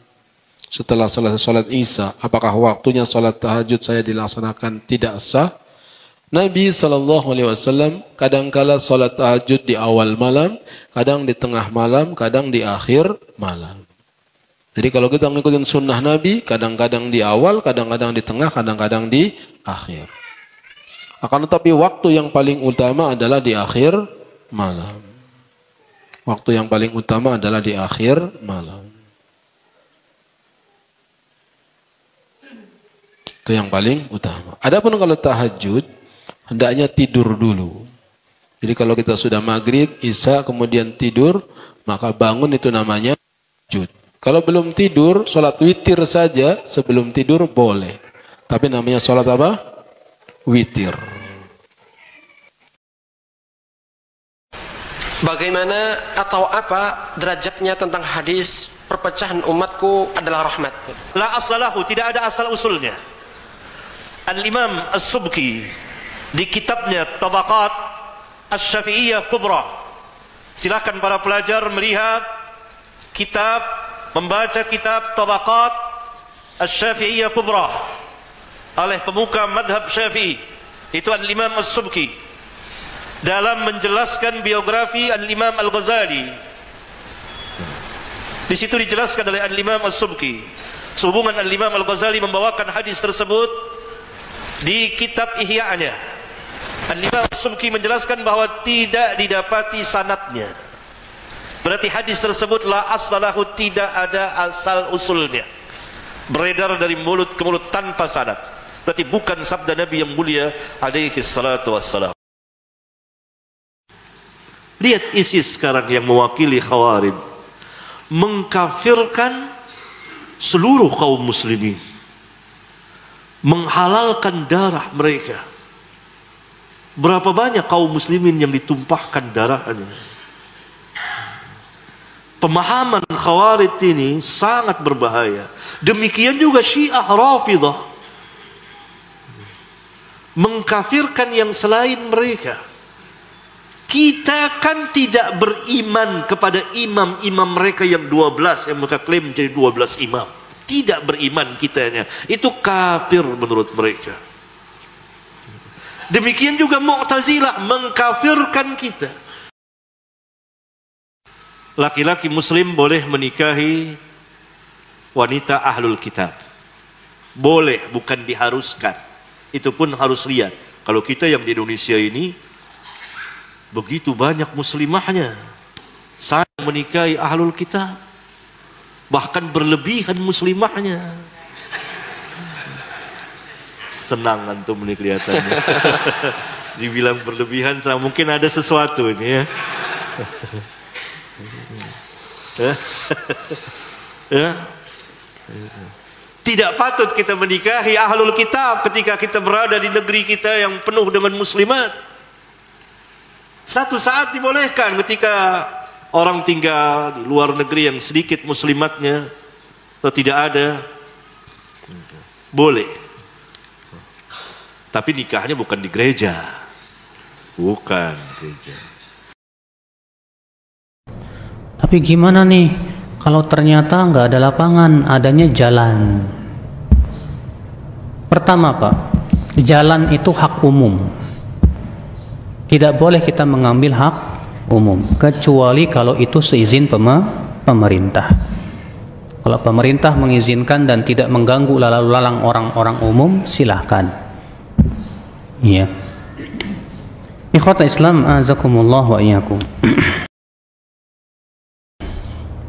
Setelah selesai sholat isya, apakah waktunya sholat tahajud saya dilaksanakan tidak sah? Nabi Shallallahu Alaihi Wasallam kadangkala sholat tahajud di awal malam, kadang di tengah malam, kadang di akhir malam. Jadi kalau kita ngikutin sunnah Nabi, kadang-kadang di awal, kadang-kadang di tengah, kadang-kadang di akhir. Akan tetapi waktu yang paling utama adalah di akhir malam. Waktu yang paling utama adalah di akhir malam. Itu yang paling utama. Adapun kalau tahajud, hendaknya tidur dulu. Jadi kalau kita sudah maghrib, isya, kemudian tidur, maka bangun itu namanya tahajud. Kalau belum tidur, sholat witir saja sebelum tidur boleh. Tapi namanya sholat apa? Witir. Bagaimana atau apa derajatnya tentang hadis perpecahan umatku adalah rahmat? La asalahu, tidak ada asal usulnya. Al-Imam As-Subki di kitabnya Tabaqat Asy-Syafi'iyah Kubra. Silakan para pelajar melihat kitab membaca kitab Tabaqat Asy-Syafi'iyah Kubra oleh pemuka madhab Syafi'i itu Al-Imam As-Subki dalam menjelaskan biografi Al-Imam Al-Ghazali. Di situ dijelaskan oleh Al-Imam Al-Subki. Sehubungan Al-Imam Al-Ghazali membawakan hadis tersebut di kitab Ihya'nya. Al-Imam Al-Subki menjelaskan bahawa tidak didapati sanatnya. Berarti hadis tersebut la asalahu tidak ada asal usulnya. Beredar dari mulut ke mulut tanpa sanad. Berarti bukan sabda Nabi yang mulia alaihi salatu wassalam. Lihat ISIS sekarang yang mewakili Khawarij. Mengkafirkan seluruh kaum muslimin. Menghalalkan darah mereka. Berapa banyak kaum muslimin yang ditumpahkan darahnya. Pemahaman Khawarij ini sangat berbahaya. Demikian juga Syiah Rafidah. Mengkafirkan yang selain mereka kita kan tidak beriman kepada imam-imam mereka yang 12 yang mereka klaim menjadi 12 imam. Tidak beriman kitanya. Itu kafir menurut mereka. Demikian juga Mu'tazilah mengkafirkan kita. Laki-laki muslim boleh menikahi wanita ahlul kitab. Boleh, bukan diharuskan. Itu pun harus lihat. Kalau kita yang di Indonesia ini begitu banyak muslimahnya. Saya menikahi ahlul kitab. Bahkan berlebihan muslimahnya. Senang antum ini kelihatannya. Dibilang berlebihan, mungkin ada sesuatu ini ya. ya. Tidak patut kita menikahi ahlul kitab ketika kita berada di negeri kita yang penuh dengan muslimat. Satu saat dibolehkan ketika orang tinggal di luar negeri yang sedikit muslimatnya atau tidak ada. Boleh. Tapi nikahnya bukan di gereja. Bukan gereja. Tapi gimana nih kalau ternyata nggak ada lapangan, adanya jalan? Pertama Pak, jalan itu hak umum. Tidak boleh kita mengambil hak umum, kecuali kalau itu seizin pemerintah. Kalau pemerintah mengizinkan dan tidak mengganggu lalu lalang orang-orang umum, silahkan. Iya. Ikhwata Islam, azakumullah wa iyyakum.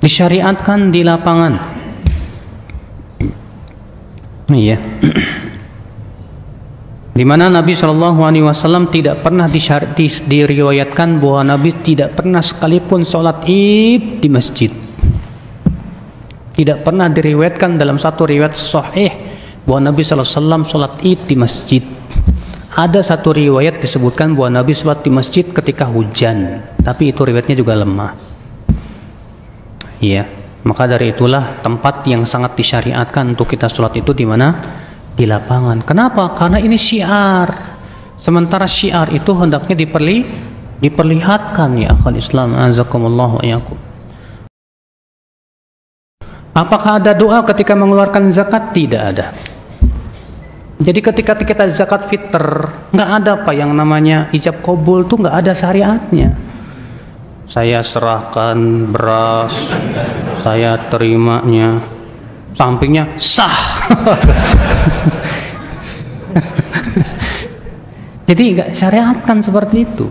Disyariatkan di lapangan. Iya. Di mana Nabi Shallallahu Alaihi Wasallam tidak pernah disyar- di, diriwayatkan bahwa Nabi tidak pernah sekalipun sholat id di masjid. Tidak pernah diriwayatkan dalam satu riwayat sahih bahwa Nabi Shallallahu Alaihi Wasallam sholat id di masjid. Ada satu riwayat disebutkan bahwa Nabi sholat di masjid ketika hujan, tapi itu riwayatnya juga lemah. Iya, maka dari itulah tempat yang sangat disyariatkan untuk kita sholat itu di mana? Di lapangan. Kenapa? Karena ini syiar. Sementara syiar itu hendaknya diperli diperlihatkan ya akal Islam azakumullah wa. Apakah ada doa ketika mengeluarkan zakat? Tidak ada. Jadi ketika kita zakat fitr, nggak ada apa yang namanya ijab kabul tuh nggak ada syariatnya. Saya serahkan beras, saya terimanya, sampingnya sah. Jadi nggak syariatkan seperti itu.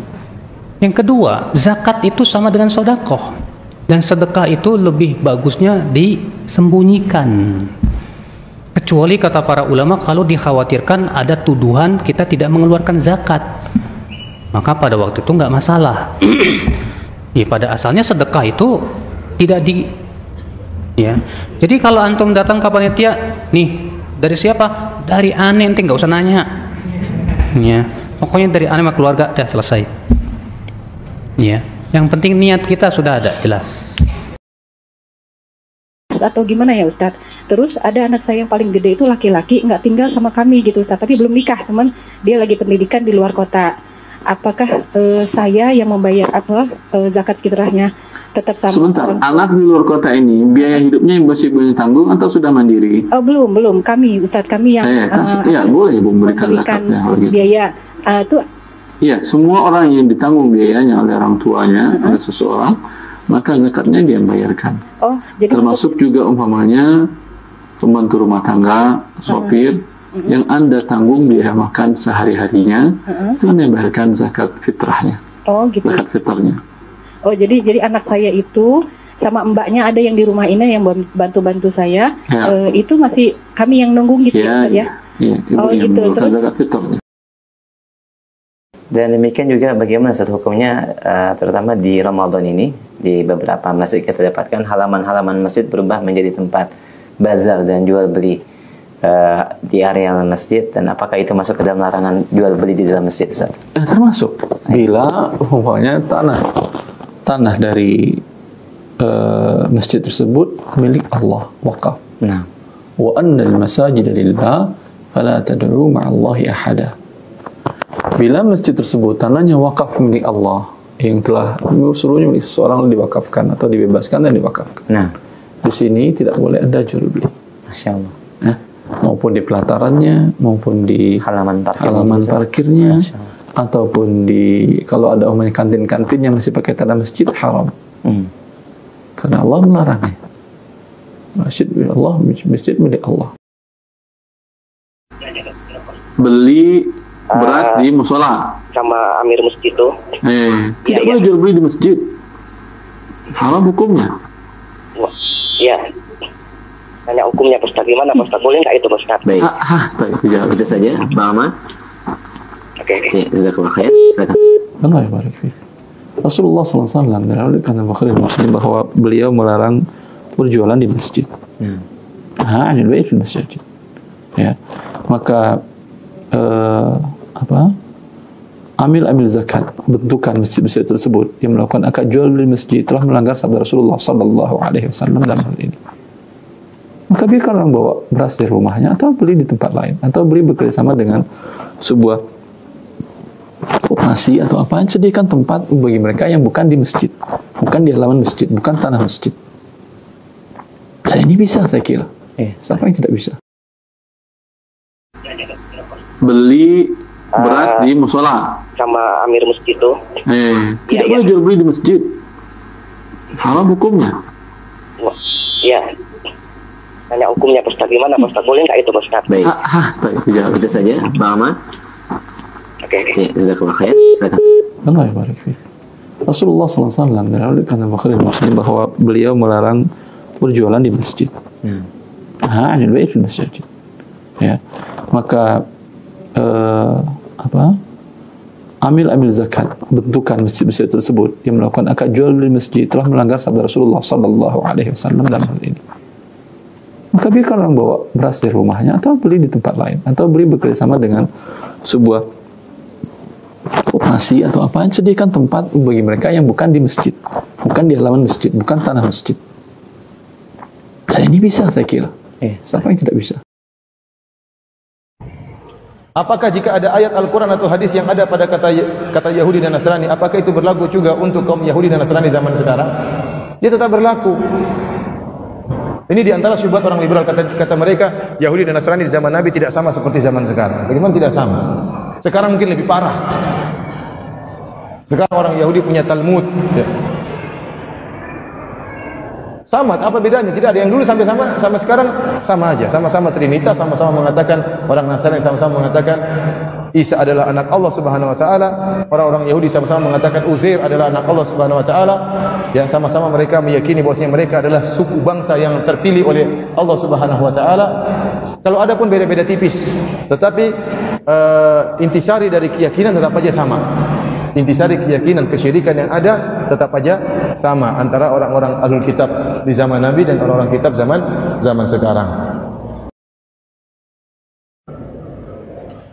Yang kedua, zakat itu sama dengan sodakoh. Dan sedekah itu lebih bagusnya disembunyikan. Kecuali kata para ulama kalau dikhawatirkan ada tuduhan kita tidak mengeluarkan zakat. Maka pada waktu itu nggak masalah. ya pada asalnya sedekah itu tidak di ya. Jadi kalau antum datang ke panitia, nih dari siapa? Dari aneh, nanti nggak usah nanya. Ya, pokoknya dari aneh sama keluarga, dah selesai. Ya, yang penting niat kita sudah ada jelas. atau gimana ya Ustadz terus ada anak saya yang paling gede itu laki-laki nggak tinggal sama kami gitu Ustadz tapi belum nikah teman dia lagi pendidikan di luar kota apakah eh, saya yang membayar apa eh, zakat fitrahnya tetap sama Sebentar, anak di luar kota ini biaya hidupnya masih boleh tanggung atau sudah mandiri? Oh belum belum kami Ustadz kami yang Eh, kan, eh, ya boleh memberikan memberikan zakatnya gitu. biaya itu Iya, semua orang yang ditanggung biayanya oleh orang tuanya, oleh seseorang, maka zakatnya dia bayarkan. oh jadi Termasuk juga umpamanya pembantu rumah tangga, sopir, yang anda tanggung biaya makan sehari-harinya, itu anda bayarkan zakat fitrahnya, oh gitu zakat fitrahnya. Oh jadi jadi anak saya itu sama mbaknya ada yang di rumah ini yang bantu-bantu saya Ya. Eh, itu masih kami yang nunggu gitu Ya, ya, ya? Iya, ibu Oh, gitu. Terus-. Dan demikian juga bagaimana satu hukumnya eh, terutama di Ramadan ini di beberapa masjid kita dapatkan halaman-halaman masjid berubah menjadi tempat bazar dan jual beli eh, di area masjid dan apakah itu masuk ke dalam larangan jual beli di dalam masjid Ustaz? Eh, termasuk bila umpamanya tanah tanah dari eh, masjid tersebut milik Allah wakaf. Nah. Wa annal masajid lillah fala tad'u ma'allahi ahada. Bila masjid tersebut tanahnya wakaf milik Allah yang telah seluruhnya milik seseorang diwakafkan atau dibebaskan dan diwakafkan. Nah. Di sini tidak boleh Anda jual beli. Masya Allah. Ya, maupun di pelatarannya, maupun di halaman parkir, halaman parkirnya, ataupun di kalau ada umumnya kantin-kantin yang masih pakai tanah masjid haram. Hmm. Karena Allah melarangnya. Masjid milik Allah, masjid milik Allah. Beli beras Ah. di musola. sama Amir Masjid itu. Eh, tidak boleh jual beli di masjid. Haram hukumnya. Wah, Iya. Tanya hukumnya Pak Ustaz gimana Pak Ustaz? Boleh nggak itu Pak Ustaz? Baik. Ah, itu jawab itu saja, Bang Ahmad. Oke, oke. Ya, jazakallah khair. Silakan. Allah barik fiik. Rasulullah SAW meriwayatkan Bukhari dan Muslim bahwa beliau melarang berjualan di masjid. Ah, anil bait fil masjid. Ya. Maka eh, apa? Amil amil zakat bentukan masjid-masjid tersebut yang melakukan akad jual beli masjid telah melanggar sabda Rasulullah sallallahu alaihi wasallam dalam hal ini. Maka biarkan orang bawa beras dari rumahnya atau beli di tempat lain atau beli bekerjasama dengan sebuah koperasi atau apa sediakan tempat bagi mereka yang bukan di masjid, bukan di halaman masjid, bukan tanah masjid. Dan ini bisa saya kira. Eh, siapa yang tidak bisa? Beli beras di musola. Sama Amir Masjid itu. Eh, tidak boleh jual beli di masjid. Haram hukumnya. Iya. Tanya hukumnya Pak Ustaz gimana Pak Ustaz? Boleh nggak itu Pak Ustaz? Baik. Ah, itu jawab itu saja, Bang Ahmad. Oke, oke. Ya, jazakallah khair. Silakan. Allah barik fiik. Rasulullah SAW meriwayatkan Bukhari dan Muslim bahwa beliau melarang berjualan di masjid. Ah, anil bait fil masjid. Ya. Maka eh, apa? Amil amil zakat bentukan masjid-masjid tersebut yang melakukan akad jual beli masjid telah melanggar sabda Rasulullah sallallahu alaihi wasallam dalam hal ini. Maka biarkan orang bawa beras dari rumahnya atau beli di tempat lain atau beli bekerjasama dengan sebuah koperasi atau apa sediakan tempat bagi mereka yang bukan di masjid, bukan di halaman masjid, bukan tanah masjid. Dan ini bisa saya kira. Eh, siapa yang tidak bisa? Apakah jika ada ayat Al-Quran atau hadis yang ada pada kata kata Yahudi dan Nasrani, apakah itu berlaku juga untuk kaum Yahudi dan Nasrani zaman sekarang? Dia tetap berlaku. Ini di antara syubhat orang liberal kata, kata mereka Yahudi dan Nasrani di zaman Nabi tidak sama seperti zaman sekarang. Bagaimana tidak sama? Sekarang mungkin lebih parah. Sekarang orang Yahudi punya Talmud. Ya. Sama, apa bedanya? Tidak ada yang dulu sampai sama sama sekarang sama aja, sama-sama Trinitas, sama-sama mengatakan orang Nasrani sama-sama mengatakan Isa adalah anak Allah Subhanahu wa taala. Orang-orang Yahudi sama-sama mengatakan Uzair adalah anak Allah Subhanahu wa taala. Yang sama-sama mereka meyakini bahwasanya mereka adalah suku bangsa yang terpilih oleh Allah Subhanahu wa taala. Kalau ada pun beda-beda tipis, tetapi uh, intisari dari keyakinan tetap aja sama. Intisari keyakinan kesyirikan yang ada tetap aja sama antara orang-orang ahlul kitab di zaman Nabi dan orang-orang kitab zaman zaman sekarang.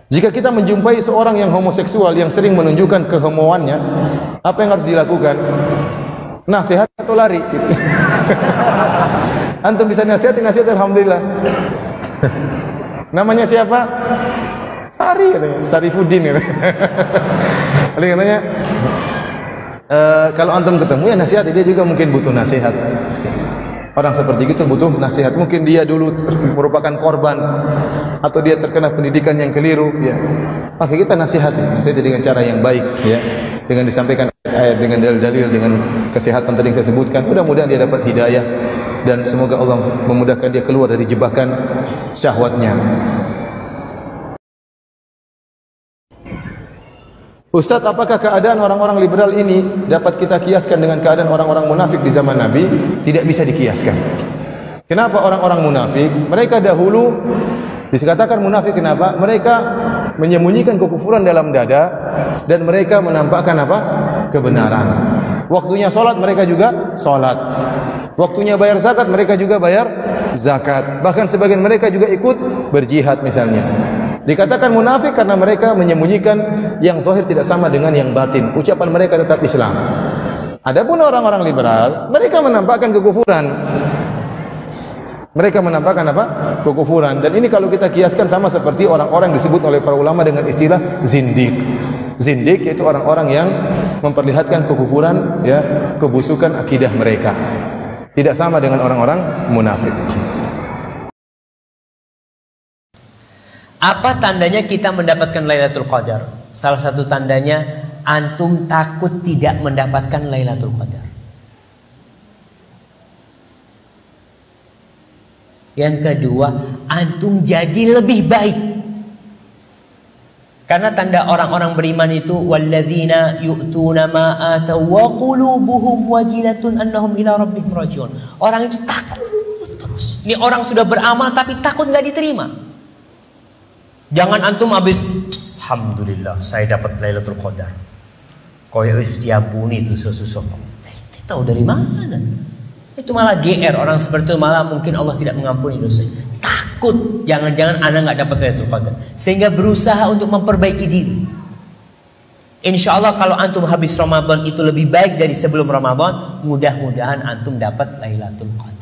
Jika kita menjumpai seorang yang homoseksual yang sering menunjukkan kehomoannya, apa yang harus dilakukan? Nasihat atau lari? Antum bisa nasihatin nasihat alhamdulillah. Namanya siapa? Sari katanya, Sarifuddin katanya. Lalu katanya, e, kalau antum ketemu ya nasihat dia juga mungkin butuh nasihat. Orang seperti itu butuh nasihat. Mungkin dia dulu merupakan korban atau dia terkena pendidikan yang keliru, ya. Maka kita nasihati, nasihati dengan cara yang baik, ya. Dengan disampaikan ayat dengan dalil-dalil dengan kesehatan tadi yang saya sebutkan. Mudah-mudahan dia dapat hidayah dan semoga Allah memudahkan dia keluar dari jebakan syahwatnya. Ustaz, apakah keadaan orang-orang liberal ini dapat kita kiaskan dengan keadaan orang-orang munafik di zaman Nabi? Tidak bisa dikiaskan. Kenapa orang-orang munafik? Mereka dahulu dikatakan munafik kenapa? Mereka menyembunyikan kekufuran dalam dada dan mereka menampakkan apa? kebenaran. Waktunya solat mereka juga solat. Waktunya bayar zakat mereka juga bayar zakat. Bahkan sebagian mereka juga ikut berjihad misalnya. Dikatakan munafik karena mereka menyembunyikan yang zahir tidak sama dengan yang batin. Ucapan mereka tetap Islam. Adapun orang-orang liberal, mereka menampakkan kekufuran. Mereka menampakkan apa? Kekufuran. Dan ini kalau kita kiaskan sama seperti orang-orang disebut oleh para ulama dengan istilah zindik. Zindik yaitu orang-orang yang memperlihatkan kekufuran, ya, kebusukan akidah mereka. Tidak sama dengan orang-orang munafik. Apa tandanya kita mendapatkan Lailatul Qadar? Salah satu tandanya antum takut tidak mendapatkan Lailatul Qadar. Yang kedua, antum jadi lebih baik. Karena tanda orang-orang beriman itu walladzina yu'tuna ma ataw wa qulubuhum wajilatun annahum ila rabbihim rajiun. Orang itu takut terus. Ini orang sudah beramal tapi takut nggak diterima. Jangan antum habis Alhamdulillah saya dapat Lailatul Qadar. Koyo wis diampuni itu sesuatu. Eh, kita tahu dari mana? Itu malah GR orang seperti itu malah mungkin Allah tidak mengampuni dosa. Takut jangan-jangan anda nggak dapat Lailatul Qadar. Sehingga berusaha untuk memperbaiki diri. Insya Allah kalau antum habis Ramadan itu lebih baik dari sebelum Ramadan, mudah-mudahan antum dapat Lailatul Qadar.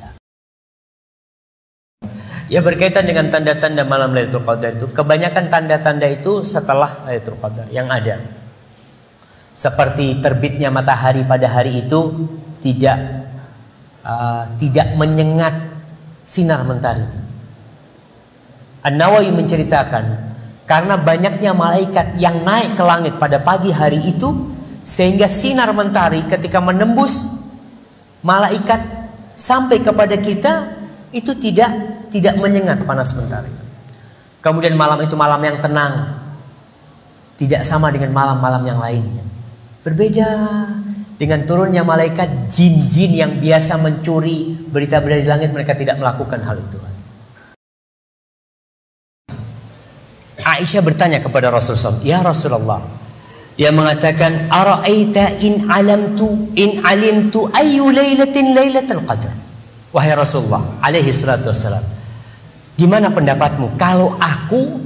Ya berkaitan dengan tanda-tanda malam Lailatul Qadar itu, kebanyakan tanda-tanda itu setelah Lailatul Qadar yang ada. Seperti terbitnya matahari pada hari itu tidak uh, tidak menyengat sinar mentari. An-Nawawi menceritakan karena banyaknya malaikat yang naik ke langit pada pagi hari itu sehingga sinar mentari ketika menembus malaikat sampai kepada kita itu tidak tidak menyengat panas mentari. Kemudian malam itu malam yang tenang. Tidak sama dengan malam-malam yang lainnya. Berbeda dengan turunnya malaikat jin-jin yang biasa mencuri berita-berita di langit mereka tidak melakukan hal itu lagi. Aisyah bertanya kepada Rasulullah, "Ya Rasulullah, dia mengatakan, "Ara'aita in alamtu in alimtu ayu lailatin lailatul qadar?" Wahai Rasulullah alaihi salatu wassalam, gimana pendapatmu kalau aku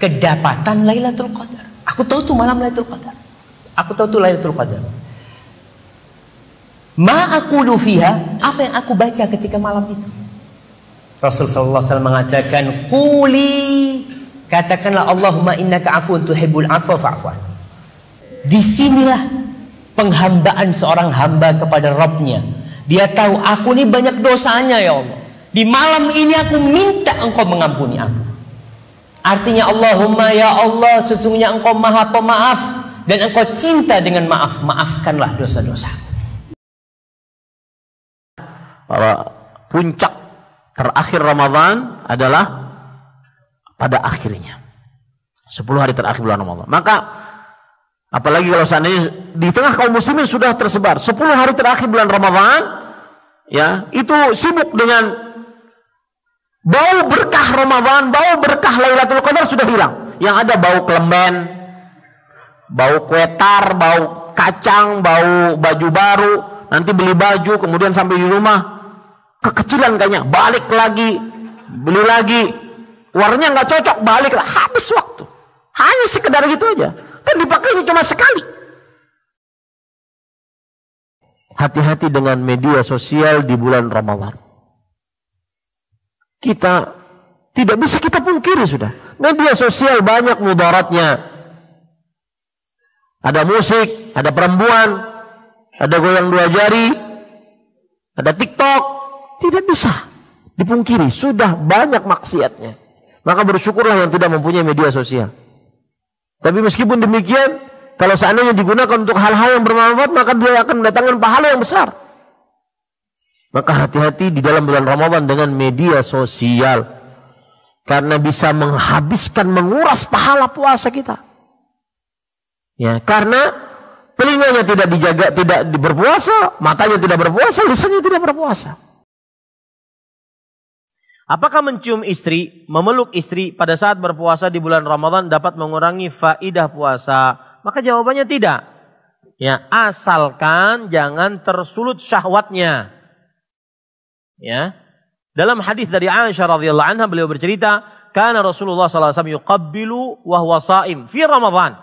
kedapatan Lailatul Qadar? Aku tahu tuh malam Lailatul Qadar. Aku tahu tuh Lailatul Qadar. Ma aku fiha, apa yang aku baca ketika malam itu? Rasul sallallahu alaihi wasallam mengatakan, "Quli" katakanlah Allahumma innaka afuwun tuhibbul afwa fa'fu Di sinilah penghambaan seorang hamba kepada Rabbnya. Dia tahu aku ini banyak dosanya ya Allah. Di malam ini aku minta engkau mengampuni aku. Artinya Allahumma ya Allah sesungguhnya engkau maha pemaaf dan engkau cinta dengan maaf. Maafkanlah dosa-dosa. Bahwa puncak terakhir Ramadan adalah pada akhirnya. 10 hari terakhir bulan Ramadan. Maka apalagi kalau seandainya di tengah kaum muslimin sudah tersebar 10 hari terakhir bulan Ramadan ya, itu sibuk dengan bau berkah Ramadan, bau berkah Lailatul Qadar sudah hilang. Yang ada bau kelemben, bau kue tar, bau kacang, bau baju baru, nanti beli baju kemudian sampai di rumah kekecilan kayaknya, balik lagi, beli lagi, warnanya nggak cocok, balik lah, habis waktu. Hanya sekedar gitu aja. Dan dipakainya cuma sekali. Hati-hati dengan media sosial di bulan Ramadan. Kita tidak bisa kita pungkiri sudah. Media sosial banyak mudaratnya. Ada musik, ada perempuan, ada goyang dua jari, ada TikTok. Tidak bisa dipungkiri. Sudah banyak maksiatnya. Maka bersyukurlah yang tidak mempunyai media sosial. Tapi meskipun demikian, kalau seandainya digunakan untuk hal-hal yang bermanfaat, maka dia akan mendatangkan pahala yang besar. Maka hati-hati di dalam bulan Ramadan dengan media sosial. Karena bisa menghabiskan, menguras pahala puasa kita. Ya, karena telinganya tidak dijaga, tidak berpuasa, matanya tidak berpuasa, lisannya tidak berpuasa. Apakah mencium istri, memeluk istri pada saat berpuasa di bulan Ramadan dapat mengurangi faidah puasa? Maka jawabannya tidak. Ya, asalkan jangan tersulut syahwatnya. Ya. Dalam hadis dari Aisyah radhiyallahu anha beliau bercerita, "Kana Rasulullah sallallahu alaihi wasallam yuqabbilu wa huwa shaim fi Ramadan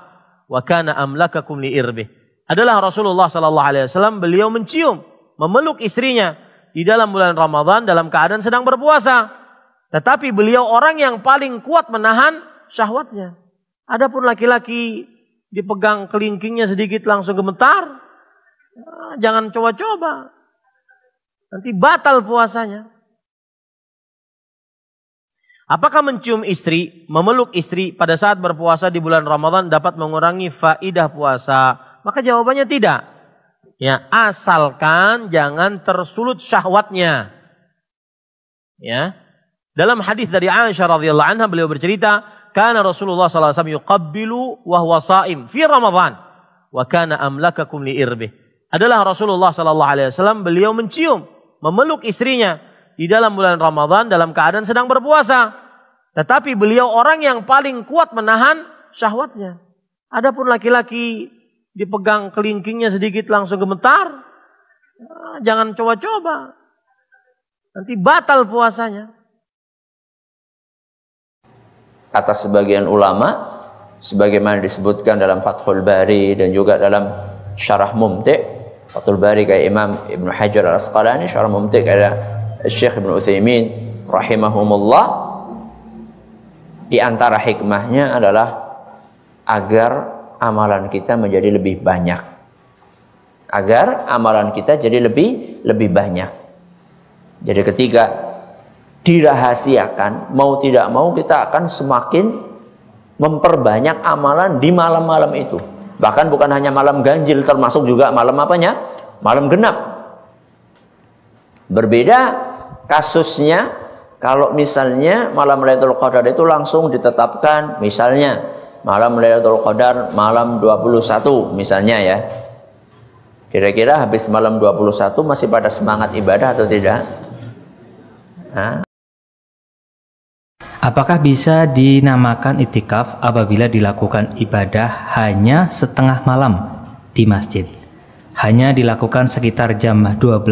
wa kana amlakakum li irbih." Adalah Rasulullah sallallahu alaihi wasallam beliau mencium, memeluk istrinya di dalam bulan Ramadan dalam keadaan sedang berpuasa. Tetapi beliau orang yang paling kuat menahan syahwatnya. Adapun laki-laki dipegang kelingkingnya sedikit langsung gemetar, jangan coba-coba. Nanti batal puasanya. Apakah mencium istri, memeluk istri pada saat berpuasa di bulan Ramadan dapat mengurangi faidah puasa? Maka jawabannya tidak. Ya, asalkan jangan tersulut syahwatnya. Ya. Dalam hadis dari Aisyah radhiyallahu anha beliau bercerita, "Kana Rasulullah sallallahu alaihi wasallam yuqabbilu wa huwa shaim fi Ramadan wa kana amlakakum li irbih." Adalah Rasulullah sallallahu alaihi wasallam beliau mencium, memeluk istrinya di dalam bulan Ramadan dalam keadaan sedang berpuasa. Tetapi beliau orang yang paling kuat menahan syahwatnya. Adapun laki-laki dipegang kelingkingnya sedikit langsung gemetar. Nah, jangan coba-coba. Nanti batal puasanya. Kata sebagian ulama, sebagaimana disebutkan dalam Fathul Bari dan juga dalam Syarah Mumti' Fathul Bari kayak Imam Ibn Hajar Al-Asqalani, Syarah Mumti' kayak Syekh Ibn Uthaymin rahimahumullah di antara hikmahnya adalah agar amalan kita menjadi lebih banyak. Agar amalan kita jadi lebih lebih banyak. Jadi ketika dirahasiakan, mau tidak mau kita akan semakin memperbanyak amalan di malam-malam itu. Bahkan bukan hanya malam ganjil, termasuk juga malam apanya? Malam genap. Berbeda kasusnya kalau misalnya malam Lailatul Qadar itu langsung ditetapkan misalnya malam Lailatul Qadar malam 21 misalnya ya. Kira-kira habis malam 21 masih pada semangat ibadah atau tidak? Hah? Apakah bisa dinamakan itikaf apabila dilakukan ibadah hanya setengah malam di masjid? Hanya dilakukan sekitar jam 12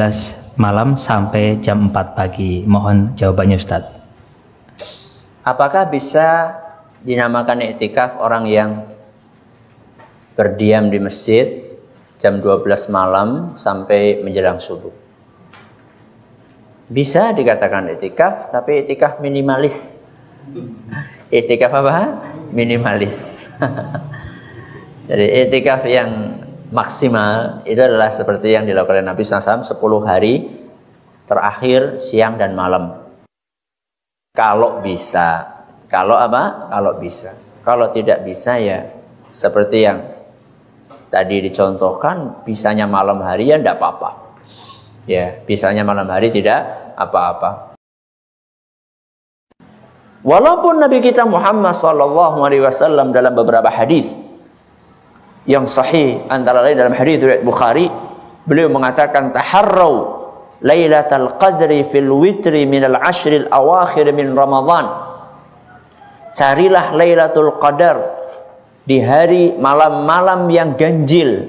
malam sampai jam 4 pagi. Mohon jawabannya Ustaz. Apakah bisa dinamakan iktikaf orang yang berdiam di masjid jam 12 malam sampai menjelang subuh? Bisa dikatakan iktikaf, tapi iktikaf minimalis. Iktikaf apa? Minimalis. Jadi iktikaf yang maksimal itu adalah seperti yang dilakukan Nabi SAW 10 hari terakhir siang dan malam. Kalau bisa. Kalau apa? Kalau bisa. Kalau tidak bisa ya seperti yang tadi dicontohkan bisanya malam hari ya tidak apa-apa. Ya, bisanya malam hari tidak apa-apa. Walaupun Nabi kita Muhammad sallallahu alaihi wasallam dalam beberapa hadis yang sahih antara lain dalam hadis riwayat Bukhari beliau mengatakan taharrau lailatul qadri fil witri min al ashril awakhir min Ramadan carilah lailatul qadar di hari malam-malam yang ganjil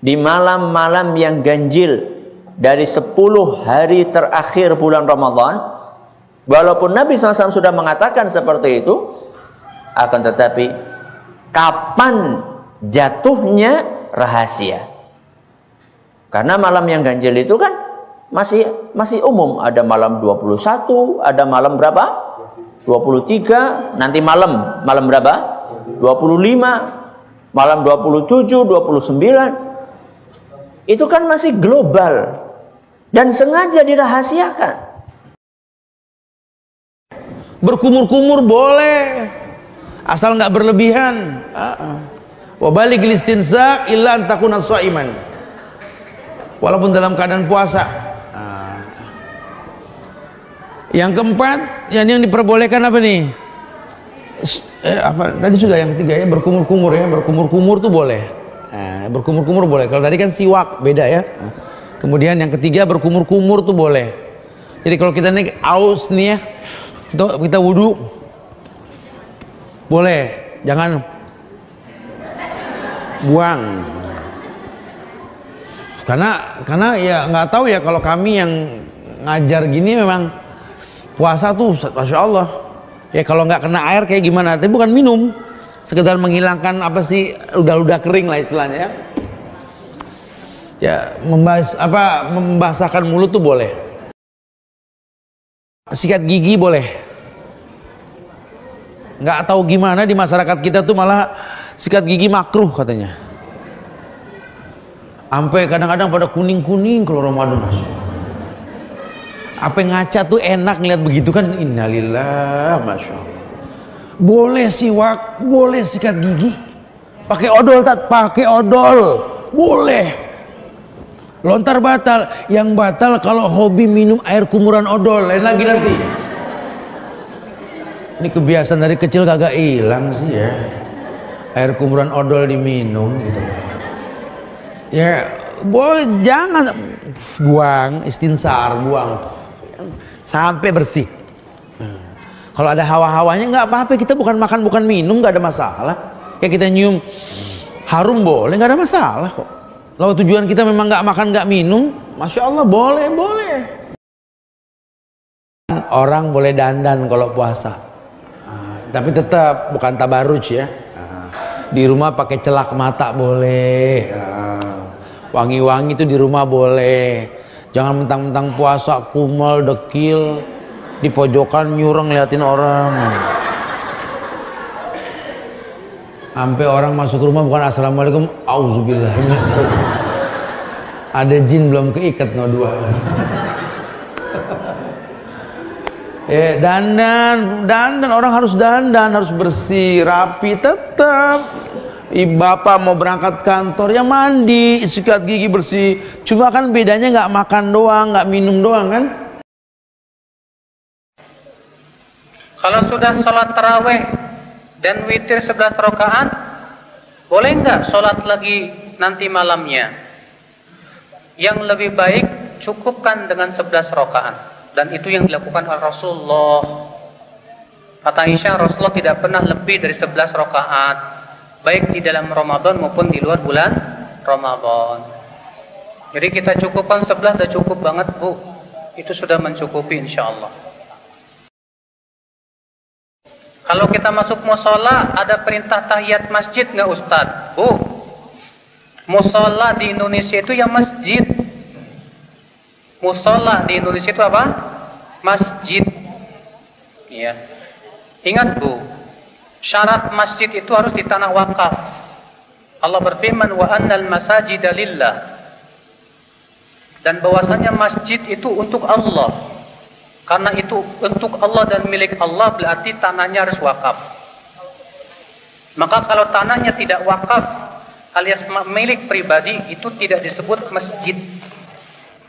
di malam-malam yang ganjil dari 10 hari terakhir bulan Ramadan Walaupun Nabi SAW sudah mengatakan seperti itu, akan tetapi kapan jatuhnya rahasia. Karena malam yang ganjil itu kan masih masih umum. Ada malam 21, ada malam berapa? 23, nanti malam. Malam berapa? 25, malam 27, 29. Itu kan masih global. Dan sengaja dirahasiakan. Berkumur-kumur boleh. Asal nggak berlebihan. Wa balik listinsak illa antakuna iman. Walaupun dalam keadaan puasa. Yang keempat, yang yang diperbolehkan apa nih? Eh, apa? Tadi sudah yang ketiga ya berkumur-kumur ya, berkumur-kumur tuh boleh. Nah, berkumur-kumur boleh. Kalau tadi kan siwak beda ya. Kemudian yang ketiga berkumur-kumur tuh boleh. Jadi kalau kita naik aus nih ya, kita, kita wudhu boleh jangan buang karena karena ya nggak tahu ya kalau kami yang ngajar gini memang puasa tuh masya Allah. Ya kalau nggak kena air kayak gimana? Tapi bukan minum. Sekedar menghilangkan apa sih udah-udah kering lah istilahnya ya. Ya membahas apa membasahkan mulut tuh boleh. Sikat gigi boleh. Nggak tahu gimana di masyarakat kita tuh malah sikat gigi makruh katanya. Sampai kadang-kadang pada kuning-kuning kalau Ramadan mas Apa ngaca tuh enak ngeliat begitu kan? Innalillah, masya Allah. Boleh siwak, boleh sikat gigi. Pakai odol tak? Pakai odol. Boleh. Lontar batal. Yang batal kalau hobi minum air kumuran odol. Lain lagi nanti. Ini kebiasaan dari kecil kagak hilang sih ya. Air kumuran odol diminum gitu. Ya, boleh jangan buang istinsar, buang sampai bersih. Kalau ada hawa-hawanya nggak apa-apa, kita bukan makan bukan minum nggak ada masalah. Kayak kita nyium harum boleh nggak ada masalah kok. Kalau tujuan kita memang nggak makan nggak minum, masya Allah boleh boleh. Orang boleh dandan kalau puasa, Ah, tapi tetap bukan tabaruj ya. Ah, Di rumah pakai celak mata boleh. Ah, Wangi-wangi itu di rumah boleh. Jangan mentang-mentang puasa kumal dekil di pojokan nyurang ngeliatin orang. Sampai orang masuk rumah bukan assalamualaikum, auzubillah. Ada jin belum keikat no dua. Eh, dandan, dandan orang harus dandan, harus bersih, rapi tetap. Bapak mau berangkat kantor ya mandi, sikat gigi bersih. Cuma kan bedanya nggak makan doang, nggak minum doang kan? Kalau sudah sholat taraweh dan witir 11 rakaat, boleh nggak sholat lagi nanti malamnya? Yang lebih baik cukupkan dengan 11 rakaat dan itu yang dilakukan oleh Rasulullah. Kata Aisyah, Rasulullah tidak pernah lebih dari 11 rakaat, baik di dalam Ramadan maupun di luar bulan Ramadan. Jadi kita cukupkan 11 sudah cukup banget bu, itu sudah mencukupi insya Allah. Kalau kita masuk musola, ada perintah tahiyat masjid nggak Ustadz? Bu, musola di Indonesia itu yang masjid. Musola di Indonesia itu apa? Masjid. Ya. Ingat bu, syarat masjid itu harus di tanah wakaf. Allah berfirman wa annal masajida lillah. Dan bahwasanya masjid itu untuk Allah. Karena itu untuk Allah dan milik Allah berarti tanahnya harus wakaf. Maka kalau tanahnya tidak wakaf alias milik pribadi itu tidak disebut masjid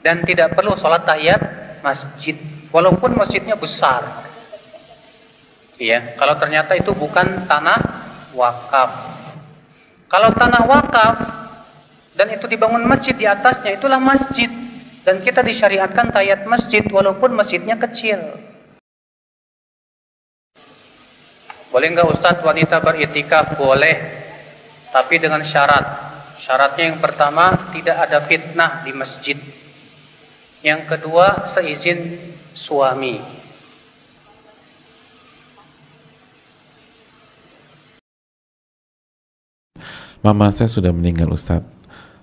dan tidak perlu sholat tahiyat masjid walaupun masjidnya besar. Iya, kalau ternyata itu bukan tanah wakaf. Kalau tanah wakaf dan itu dibangun masjid di atasnya itulah masjid dan kita disyariatkan tayat masjid walaupun masjidnya kecil. Boleh nggak Ustadz wanita beritikaf? Boleh, tapi dengan syarat. Syaratnya yang pertama tidak ada fitnah di masjid. Yang kedua seizin suami. Mama saya sudah meninggal Ustadz.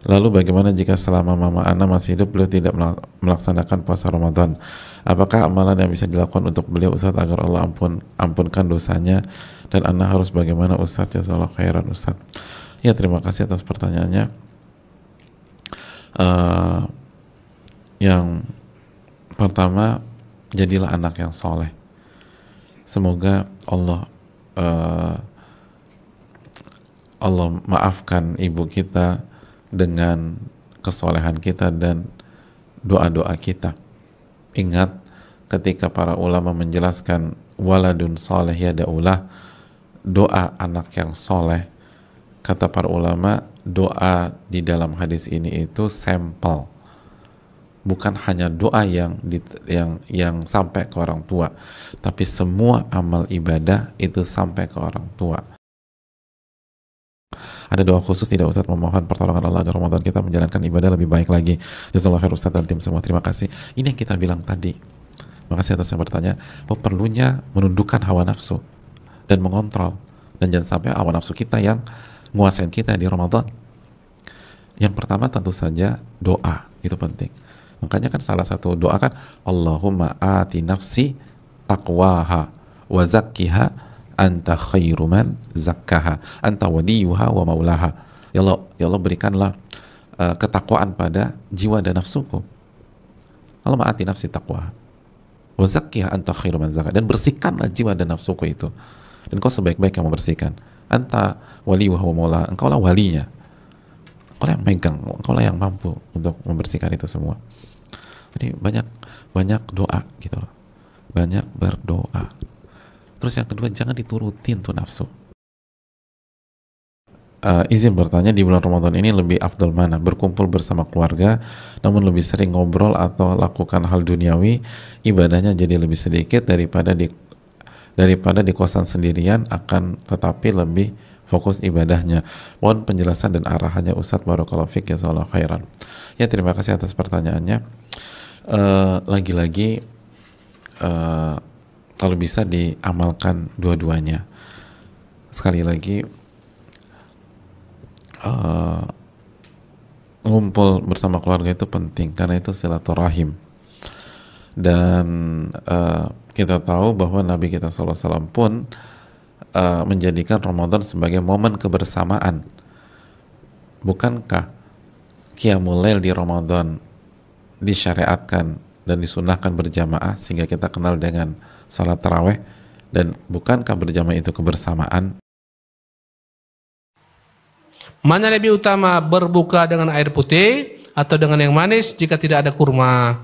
Lalu bagaimana jika selama mama Ana masih hidup beliau tidak melaksanakan puasa Ramadan? Apakah amalan yang bisa dilakukan untuk beliau Ustadz agar Allah ampun ampunkan dosanya dan Ana harus bagaimana Ustadz ya Allah khairan Ustadz. Ya terima kasih atas pertanyaannya. Uh, yang pertama jadilah anak yang soleh. Semoga Allah uh, Allah maafkan ibu kita dengan kesolehan kita dan doa-doa kita. Ingat ketika para ulama menjelaskan waladun soleh ya daulah doa anak yang soleh. Kata para ulama doa di dalam hadis ini itu sampel. Bukan hanya doa yang yang yang sampai ke orang tua tapi semua amal ibadah itu sampai ke orang tua ada doa khusus tidak Ustaz memohon pertolongan Allah agar Ramadan kita menjalankan ibadah lebih baik lagi. Jazakallah khair Ustaz dan tim semua. Terima kasih. Ini yang kita bilang tadi. Terima kasih atas yang bertanya. Bahwa perlunya menundukkan hawa nafsu dan mengontrol. Dan jangan sampai hawa nafsu kita yang nguasain kita di Ramadan. Yang pertama tentu saja doa. Itu penting. Makanya kan salah satu doa kan Allahumma ati nafsi taqwaha wa zakkiha anta khairu man zakkaha anta waliyuha wa maulaha ya Allah ya Allah berikanlah uh, ketakwaan pada jiwa dan nafsuku Allah ma'ati nafsi taqwa Wazakiyah anta khairu man zakat dan bersihkanlah jiwa dan nafsuku itu. Dan kau sebaik-baik yang membersihkan. Anta wali wa huwa maula, engkau lah walinya. Engkau lah yang megang, engkau lah yang mampu untuk membersihkan itu semua. Jadi banyak banyak doa gitu loh. Banyak berdoa. Terus yang kedua jangan diturutin tuh nafsu. Uh, izin bertanya di bulan Ramadan ini lebih afdol mana? Berkumpul bersama keluarga namun lebih sering ngobrol atau lakukan hal duniawi? Ibadahnya jadi lebih sedikit daripada di daripada di kosan sendirian akan tetapi lebih fokus ibadahnya. Mohon penjelasan dan arahannya Ustadz. Barakallahu Fik ya khairan. Ya terima kasih atas pertanyaannya. Uh, lagi-lagi uh, kalau bisa diamalkan dua-duanya. Sekali lagi uh, ngumpul bersama keluarga itu penting karena itu silaturahim. Dan uh, kita tahu bahwa Nabi kita SAW pun uh, menjadikan Ramadan sebagai momen kebersamaan. Bukankah Qiyamul Lail di Ramadan disyariatkan dan disunahkan berjamaah sehingga kita kenal dengan salat taraweh dan bukankah berjamaah itu kebersamaan Mana lebih utama berbuka dengan air putih atau dengan yang manis jika tidak ada kurma?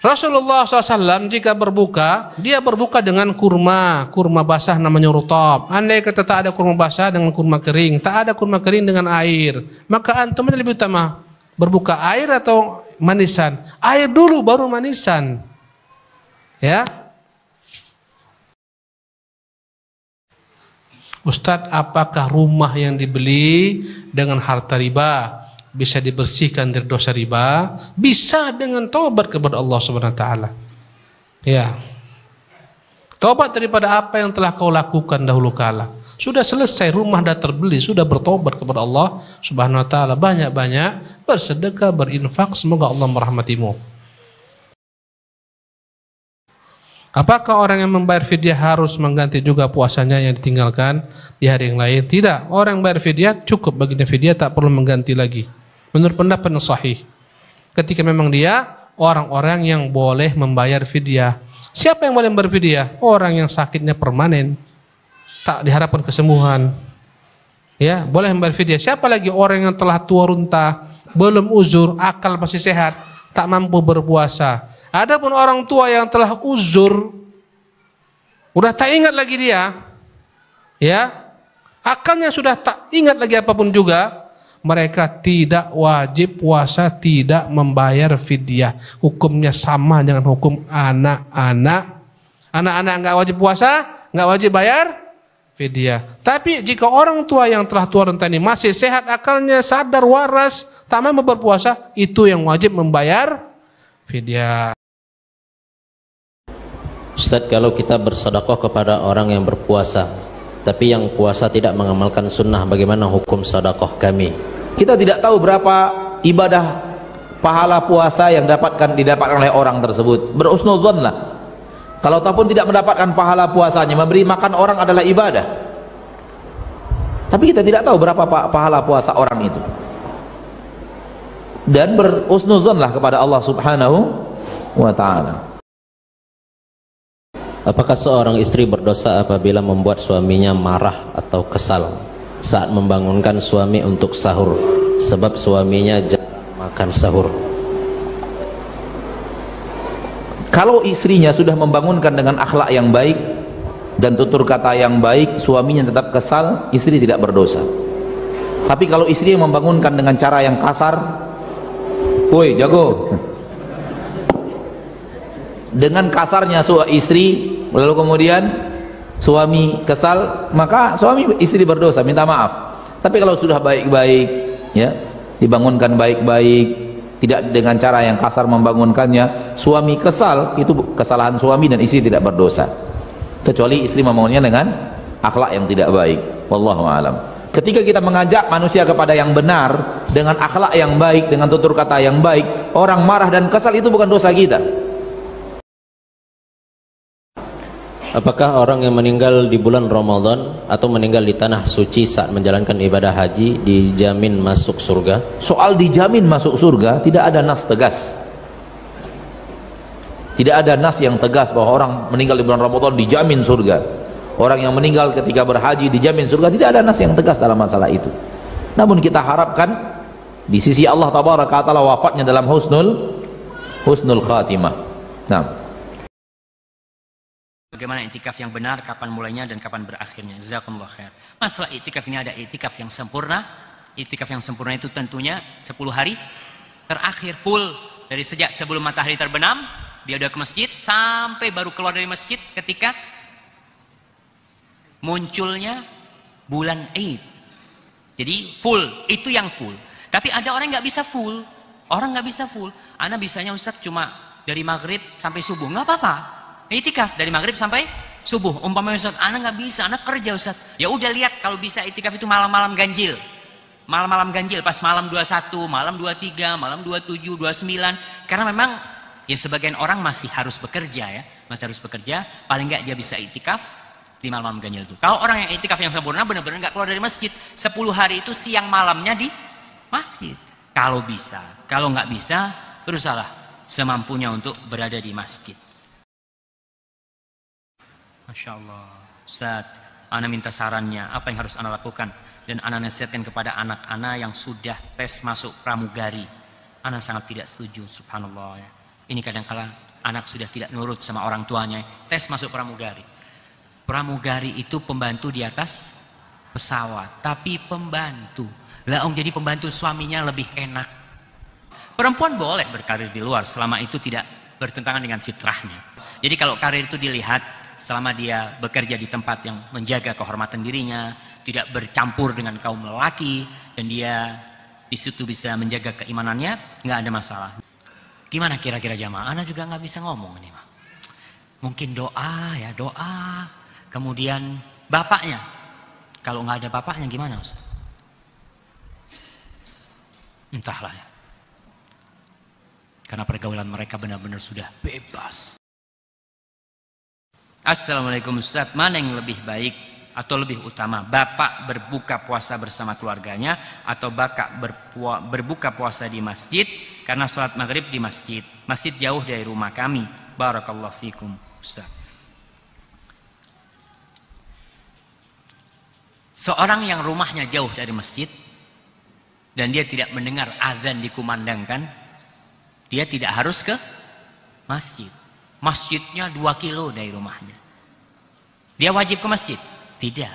Rasulullah SAW jika berbuka, dia berbuka dengan kurma, kurma basah namanya rutab. Andai kata tak ada kurma basah dengan kurma kering, tak ada kurma kering dengan air, maka antum lebih utama berbuka air atau manisan? Air dulu baru manisan. Ya, Ustadz, apakah rumah yang dibeli dengan harta riba bisa dibersihkan dari dosa riba? Bisa dengan tobat kepada Allah Subhanahu wa taala. Ya. Tobat daripada apa yang telah kau lakukan dahulu kala. Sudah selesai rumah dah terbeli, sudah bertobat kepada Allah Subhanahu wa taala. Banyak-banyak bersedekah, berinfak, semoga Allah merahmatimu. Apakah orang yang membayar fidyah harus mengganti juga puasanya yang ditinggalkan di hari yang lain? Tidak. Orang yang bayar fidyah cukup baginya fidyah tak perlu mengganti lagi. Menurut pendapat yang sahih. Ketika memang dia orang-orang yang boleh membayar fidyah. Siapa yang boleh membayar fidyah? Orang yang sakitnya permanen. Tak diharapkan kesembuhan. Ya, boleh membayar fidyah. Siapa lagi orang yang telah tua runta, belum uzur, akal masih sehat, tak mampu berpuasa Adapun orang tua yang telah uzur, udah tak ingat lagi dia, ya, akalnya sudah tak ingat lagi apa pun juga, mereka tidak wajib puasa, tidak membayar fidyah. Hukumnya sama dengan hukum anak-anak. Anak-anak nggak wajib puasa, nggak wajib bayar fidyah. Tapi jika orang tua yang telah tua renta ini masih sehat akalnya, sadar waras, tak mampu berpuasa, itu yang wajib membayar fidyah. Ustadz kalau kita bersedekah kepada orang yang berpuasa tapi yang puasa tidak mengamalkan sunnah bagaimana hukum sedekah kami? Kita tidak tahu berapa ibadah pahala puasa yang dapatkan didapatkan oleh orang tersebut. Berusnuzon lah. Kalau ataupun tidak mendapatkan pahala puasanya memberi makan orang adalah ibadah. Tapi kita tidak tahu berapa pahala puasa orang itu. Dan berusnuzon lah kepada Allah subhanahu wa ta'ala Apakah seorang istri berdosa apabila membuat suaminya marah atau kesal saat membangunkan suami untuk sahur sebab suaminya jarang makan sahur? Kalau istrinya sudah membangunkan dengan akhlak yang baik dan tutur kata yang baik, suaminya tetap kesal, istri tidak berdosa. Tapi kalau istri yang membangunkan dengan cara yang kasar, woi jago. Dengan kasarnya suami istri lalu kemudian suami kesal maka suami istri berdosa minta maaf. Tapi kalau sudah baik-baik ya dibangunkan baik-baik tidak dengan cara yang kasar membangunkannya suami kesal itu kesalahan suami dan istri tidak berdosa. Kecuali istri membangunnya dengan akhlak yang tidak baik. Wallahu alam. Ketika kita mengajak manusia kepada yang benar dengan akhlak yang baik dengan tutur kata yang baik orang marah dan kesal itu bukan dosa kita Apakah orang yang meninggal di bulan Ramadan atau meninggal di tanah suci saat menjalankan ibadah haji dijamin masuk surga? Soal dijamin masuk surga tidak ada nas tegas. Tidak ada nas yang tegas bahwa orang meninggal di bulan Ramadan dijamin surga. Orang yang meninggal ketika berhaji dijamin surga. Tidak ada nas yang tegas dalam masalah itu. Namun kita harapkan di sisi Allah tabaraka taala wafatnya dalam husnul husnul khatimah. Nah. Bagaimana itikaf yang benar, kapan mulainya dan kapan berakhirnya. Jazakumullah khair. Masalah itikaf ini ada itikaf yang sempurna. Itikaf yang sempurna itu tentunya 10 hari terakhir full dari sejak sebelum matahari terbenam dia udah ke masjid sampai baru keluar dari masjid ketika munculnya bulan Eid. Jadi full, itu yang full. Tapi ada orang nggak bisa full. Orang nggak bisa full. Anak bisanya Ustaz cuma dari maghrib sampai subuh. nggak apa-apa. Itikaf dari maghrib sampai subuh. Umpamanya Ustaz, anak nggak bisa, anak kerja Ustaz. Ya udah lihat kalau bisa itikaf itu malam-malam ganjil. Malam-malam ganjil pas malam 21, malam 23, malam 27, 29. Karena memang ya sebagian orang masih harus bekerja ya. Masih harus bekerja, paling nggak dia bisa itikaf di malam-malam ganjil itu. Kalau orang yang itikaf yang sempurna benar-benar nggak keluar dari masjid. 10 hari itu siang malamnya di masjid. Kalau bisa, kalau nggak bisa, berusaha semampunya untuk berada di masjid. Masya Allah, Ustaz, Ana minta sarannya, apa yang harus Ana lakukan? Dan Ana nasihatkan kepada anak-anak yang sudah tes masuk pramugari. Ana sangat tidak setuju, subhanallah. Ya. Ini kadang-kala anak sudah tidak nurut sama orang tuanya, tes masuk pramugari. Pramugari itu pembantu di atas pesawat, tapi pembantu. Lah om jadi pembantu suaminya lebih enak. Perempuan boleh berkarir di luar selama itu tidak bertentangan dengan fitrahnya. Jadi kalau karir itu dilihat selama dia bekerja di tempat yang menjaga kehormatan dirinya, tidak bercampur dengan kaum lelaki dan dia di situ bisa menjaga keimanannya, nggak ada masalah. Gimana kira-kira jamaah? Ana juga nggak bisa ngomong ini Mungkin doa ya doa. Kemudian bapaknya. Kalau nggak ada bapaknya gimana Ustaz? Entahlah ya. Karena pergaulan mereka benar-benar sudah bebas. Assalamualaikum Ustaz, mana yang lebih baik atau lebih utama? Bapak berbuka puasa bersama keluarganya atau bapak berbuka puasa di masjid karena sholat maghrib di masjid. Masjid jauh dari rumah kami. Barakallahu fikum Ustaz. Seorang yang rumahnya jauh dari masjid dan dia tidak mendengar azan dikumandangkan, dia tidak harus ke masjid. Masjidnya dua kilo dari rumahnya. Dia wajib ke masjid? Tidak.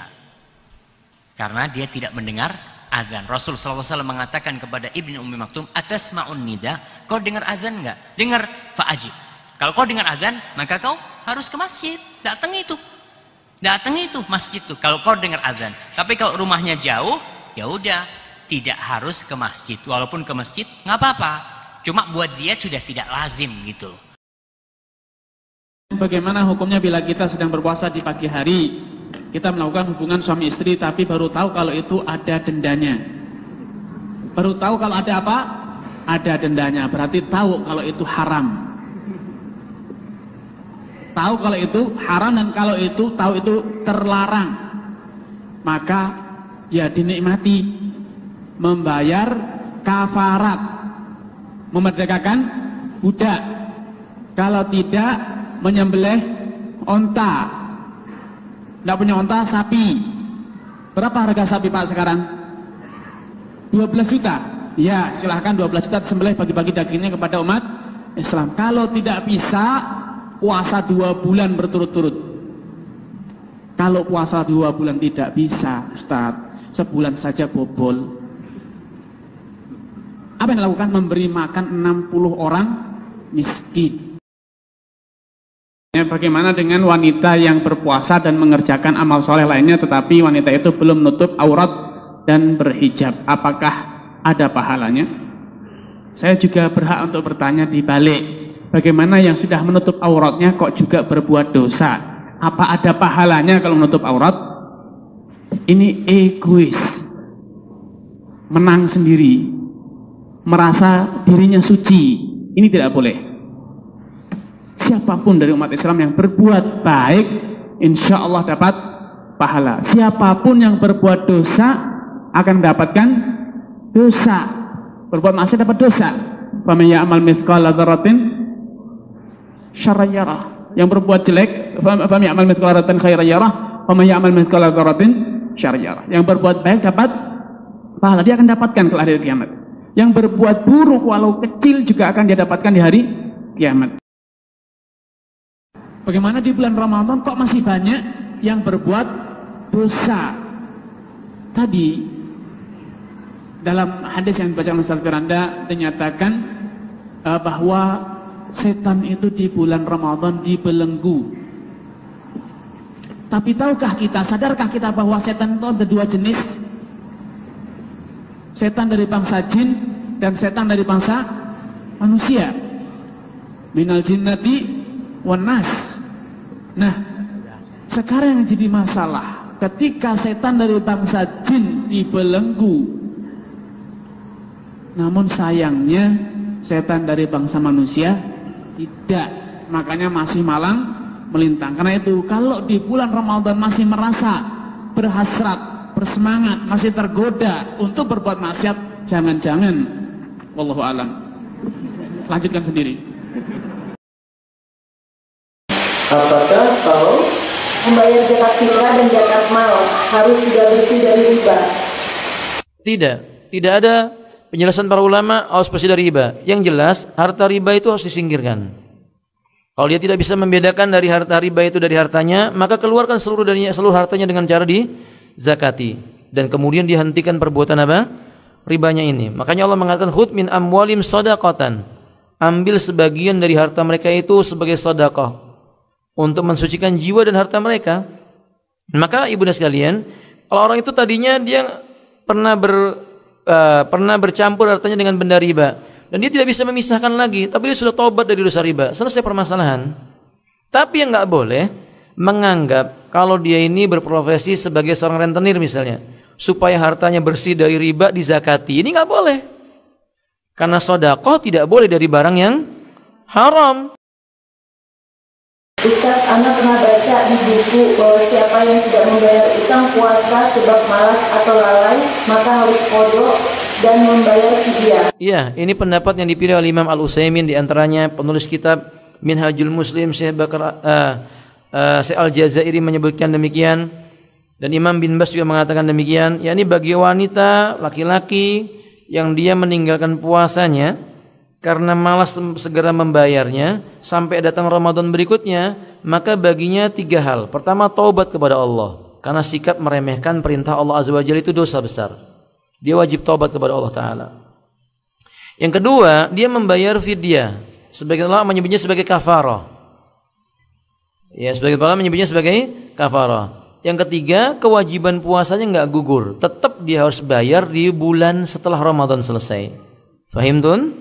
Karena dia tidak mendengar azan. Rasul SAW mengatakan kepada Ibnu Ummi Maktum, atas ma'un nida, kau dengar azan enggak? Dengar fa'ajib. Kalau kau dengar azan, maka kau harus ke masjid. Datang itu. Datang itu masjid itu kalau kau dengar azan. Tapi kalau rumahnya jauh, ya udah, tidak harus ke masjid. Walaupun ke masjid nggak apa-apa. Cuma buat dia sudah tidak lazim gitu loh. Bagaimana hukumnya bila kita sedang berpuasa di pagi hari, kita melakukan hubungan suami istri tapi baru tahu kalau itu ada dendanya. Baru tahu kalau ada apa? Ada dendanya. Berarti tahu kalau itu haram. Tahu kalau itu haram dan kalau itu tahu itu terlarang. Maka ya dinikmati membayar kafarat memerdekakan budak kalau tidak menyembelih onta. Tidak punya onta sapi. Berapa harga sapi pak sekarang? 12 juta. Ya silahkan 12 juta sembelih bagi-bagi dagingnya kepada umat Islam. Kalau tidak bisa puasa dua bulan berturut-turut. Kalau puasa dua bulan tidak bisa Ustadz sebulan saja bobol. Apa yang dilakukan? Memberi makan 60 orang miskin bagaimana dengan wanita yang berpuasa dan mengerjakan amal soleh lainnya tetapi wanita itu belum menutup aurat dan berhijab? Apakah ada pahalanya? Saya juga berhak untuk bertanya di balik bagaimana yang sudah menutup auratnya kok juga berbuat dosa? Apa ada pahalanya kalau menutup aurat? Ini egois menang sendiri merasa dirinya suci. Ini tidak boleh siapa pun dari umat Islam yang berbuat baik insya Allah dapat pahala siapa pun yang berbuat dosa akan mendapatkan dosa berbuat maksiat dapat dosa faman ya'mal mithqala dzarratin syarran yarah. Yang berbuat jelek, fam ya'mal mithqala dzarratin khairan yarah, wa may ya'mal mithqala dzarratin syarran yarah. Yang berbuat baik dapat pahala, dia akan dapatkan kelak hari kiamat. Yang berbuat buruk walau kecil juga akan dia dapatkan di hari kiamat. Bagaimana di bulan Ramadan kok masih banyak yang berbuat dosa? Tadi dalam hadis yang dibaca Ustaz Firanda dinyatakan uh, bahwa setan itu di bulan Ramadan dibelenggu. Tapi tahukah kita, sadarkah kita bahwa setan itu ada dua jenis? Setan dari bangsa jin dan setan dari bangsa manusia. Minal jinnati wan nas. Nah, sekarang yang jadi masalah ketika setan dari bangsa jin dibelenggu namun sayangnya setan dari bangsa manusia tidak. Makanya masih malang melintang. Karena itu kalau di bulan Ramadan masih merasa berhasrat, bersemangat, masih tergoda untuk berbuat maksiat, jangan-jangan wallahu alam. Lanjutkan sendiri. Apakah kalau membayar zakat fitrah dan zakat mal harus sudah bersih dari riba? Tidak, tidak ada penjelasan para ulama harus bersih dari riba. Yang jelas harta riba itu harus disingkirkan. Kalau dia tidak bisa membedakan dari harta riba itu dari hartanya, maka keluarkan seluruh darinya seluruh hartanya dengan cara di zakati dan kemudian dihentikan perbuatan apa? ribanya ini. Makanya Allah mengatakan khud min amwalim sadaqatan. Ambil sebagian dari harta mereka itu sebagai sedekah untuk mensucikan jiwa dan harta mereka. Maka ibu dan sekalian, kalau orang itu tadinya dia pernah ber uh, pernah bercampur hartanya dengan benda riba dan dia tidak bisa memisahkan lagi, tapi dia sudah tobat dari dosa riba, selesai permasalahan. Tapi yang nggak boleh menganggap kalau dia ini berprofesi sebagai seorang rentenir misalnya, supaya hartanya bersih dari riba dizakati. Ini nggak boleh. Karena sodakoh tidak boleh dari barang yang haram. Ustaz, anak pernah baca di buku bahwa siapa yang tidak membayar utang puasa sebab malas atau lalai, maka harus kodok dan membayar fidyah. Iya, ini pendapat yang dipilih oleh Imam Al Utsaimin di antaranya penulis kitab Minhajul Muslim Syekh Bakar uh, uh, Syekh Al Jazairi menyebutkan demikian dan Imam bin Bas juga mengatakan demikian. yakni bagi wanita laki-laki yang dia meninggalkan puasanya karena malas segera membayarnya sampai datang Ramadan berikutnya, maka baginya tiga hal. Pertama, taubat kepada Allah. Karena sikap meremehkan perintah Allah Azza wa Jalla itu dosa besar. Dia wajib taubat kepada Allah Ta'ala. Yang kedua, dia membayar fidyah. Sebagai Allah menyebutnya sebagai kafarah. Ya, sebagai Allah menyebutnya sebagai kafarah. Yang ketiga, kewajiban puasanya nggak gugur. Tetap dia harus bayar di bulan setelah Ramadan selesai. Fahim tun?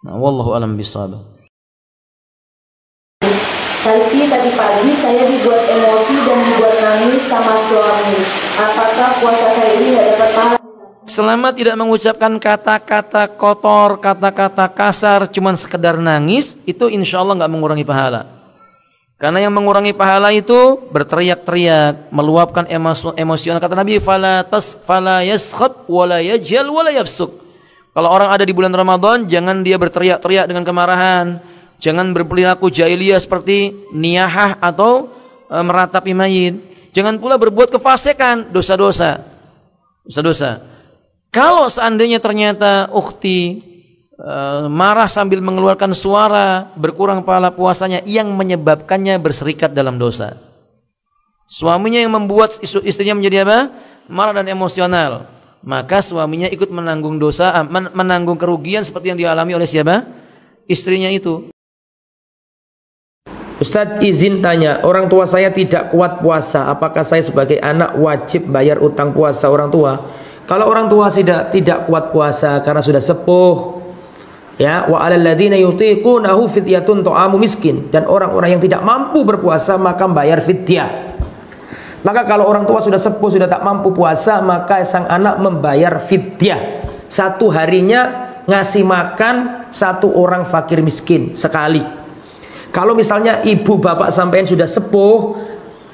Nah, wallahu alam bisawab. Tapi tadi pagi saya dibuat emosi dan dibuat nangis sama suami. Apakah puasa saya ini nggak dapat pahala? Selama tidak mengucapkan kata-kata kotor, kata-kata kasar, cuman sekedar nangis, itu insya Allah nggak mengurangi pahala. Karena yang mengurangi pahala itu berteriak-teriak, meluapkan emosional. Kata Nabi, "Fala tas fala yaskhab wala yajal wala yafsuk." Kalau orang ada di bulan Ramadan, jangan dia berteriak-teriak dengan kemarahan. Jangan berperilaku jahiliyah seperti niyahah atau e, meratapi mayit. Jangan pula berbuat kefasikan, dosa-dosa. Dosa-dosa. Kalau seandainya ternyata ukti e, marah sambil mengeluarkan suara, berkurang pahala puasanya yang menyebabkannya berserikat dalam dosa. Suaminya yang membuat istrinya menjadi apa? Marah dan emosional maka suaminya ikut menanggung dosa, ah, menanggung kerugian seperti yang dialami oleh siapa? Istrinya itu. Ustadz izin tanya, orang tua saya tidak kuat puasa, apakah saya sebagai anak wajib bayar utang puasa orang tua? Kalau orang tua tidak tidak kuat puasa karena sudah sepuh, ya wa alal ladzina yutiqunahu fidyatun ta'amu miskin dan orang-orang yang tidak mampu berpuasa maka bayar fidyah. Maka kalau orang tua sudah sepuh, sudah tak mampu puasa, maka sang anak membayar fidyah. Satu harinya ngasih makan satu orang fakir miskin sekali. Kalau misalnya ibu bapak sampean sudah sepuh,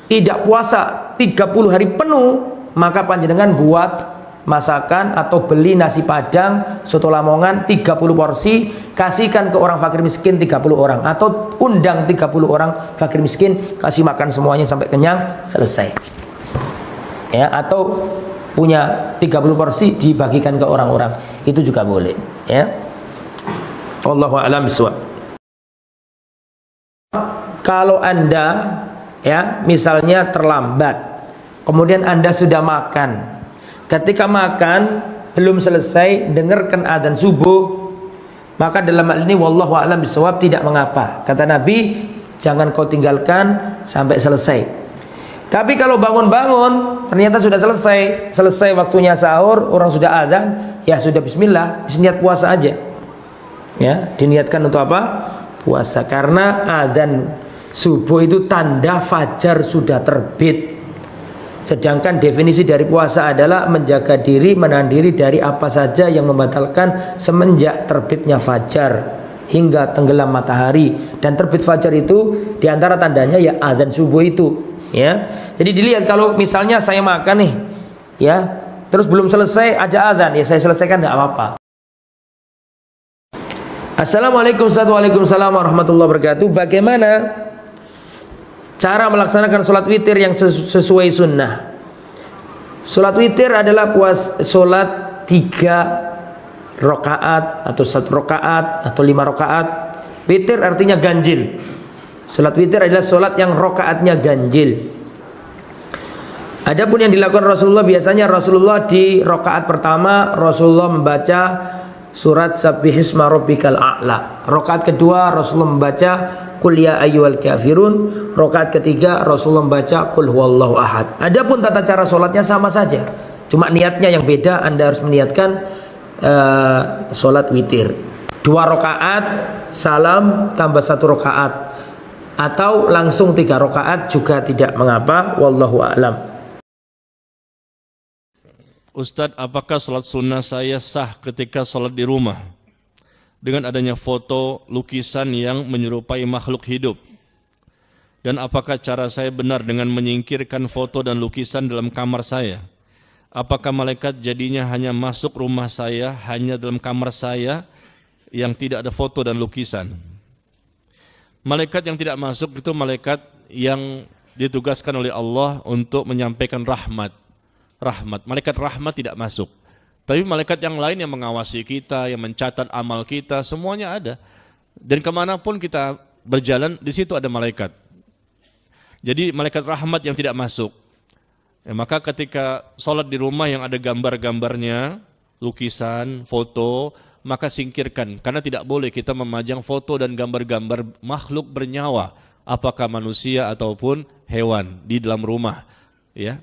tidak puasa 30 hari penuh, maka panjenengan buat masakan atau beli nasi padang soto lamongan 30 porsi kasihkan ke orang fakir miskin 30 orang atau undang 30 orang fakir miskin kasih makan semuanya sampai kenyang selesai. Ya atau punya 30 porsi dibagikan ke orang-orang itu juga boleh ya. Allahu a'lam bishawab. Kalau Anda ya misalnya terlambat kemudian Anda sudah makan ketika makan belum selesai dengarkan adzan subuh maka dalam hal ini wallahu a'lam bisawab tidak mengapa. Kata Nabi jangan kau tinggalkan sampai selesai. Tapi kalau bangun-bangun ternyata sudah selesai. Selesai waktunya sahur orang sudah adzan ya sudah bismillah niat puasa aja. Ya diniatkan untuk apa? Puasa. Karena adzan Subuh itu tanda fajar sudah terbit. Sedangkan definisi dari puasa adalah menjaga diri, menahan diri dari apa saja yang membatalkan semenjak terbitnya fajar hingga tenggelam matahari. Dan terbit fajar itu di antara tandanya ya azan subuh itu. Ya, jadi dilihat kalau misalnya saya makan nih, ya, terus belum selesai ada azan, ya saya selesaikan nggak apa-apa. Assalamualaikum warahmatullahi wabarakatuh. Bagaimana Cara melaksanakan sholat witir yang sesuai sunnah. Sholat witir adalah puas sholat tiga rokaat atau satu rokaat atau lima rokaat. Witir artinya ganjil. Sholat witir adalah sholat yang rokaatnya ganjil. Adapun yang dilakukan Rasulullah biasanya Rasulullah di rokaat pertama Rasulullah membaca surat Sabbihisma Rabbikal A'la. Rokaat kedua Rasulullah membaca Qul ya ayyuhal kafirun. Rakaat ketiga Rasulullah membaca Qul huwallahu ahad. Adapun tata cara solatnya sama saja. Cuma niatnya yang beda. Anda harus meniatkan uh, solat witir. Dua rakaat salam tambah satu rakaat atau langsung tiga rakaat juga tidak mengapa. Wallahu a'lam. Ustadz, apakah sholat sunnah saya sah ketika sholat di rumah? Dengan adanya foto lukisan yang menyerupai makhluk hidup? Dan apakah cara saya benar dengan menyingkirkan foto dan lukisan dalam kamar saya? Apakah malaikat jadinya hanya masuk rumah saya hanya dalam kamar saya yang tidak ada foto dan lukisan? Malaikat yang tidak masuk itu malaikat yang ditugaskan oleh Allah untuk menyampaikan rahmat. Rahmat, malaikat rahmat tidak masuk. Tapi malaikat yang lain yang mengawasi kita, yang mencatat amal kita, semuanya ada. Dan ke mana pun kita berjalan, di situ ada malaikat. Jadi malaikat rahmat yang tidak masuk. Ya, maka ketika sholat di rumah yang ada gambar-gambarnya, lukisan, foto, maka singkirkan. Karena tidak boleh kita memajang foto dan gambar-gambar makhluk bernyawa, apakah manusia ataupun hewan di dalam rumah. Ya,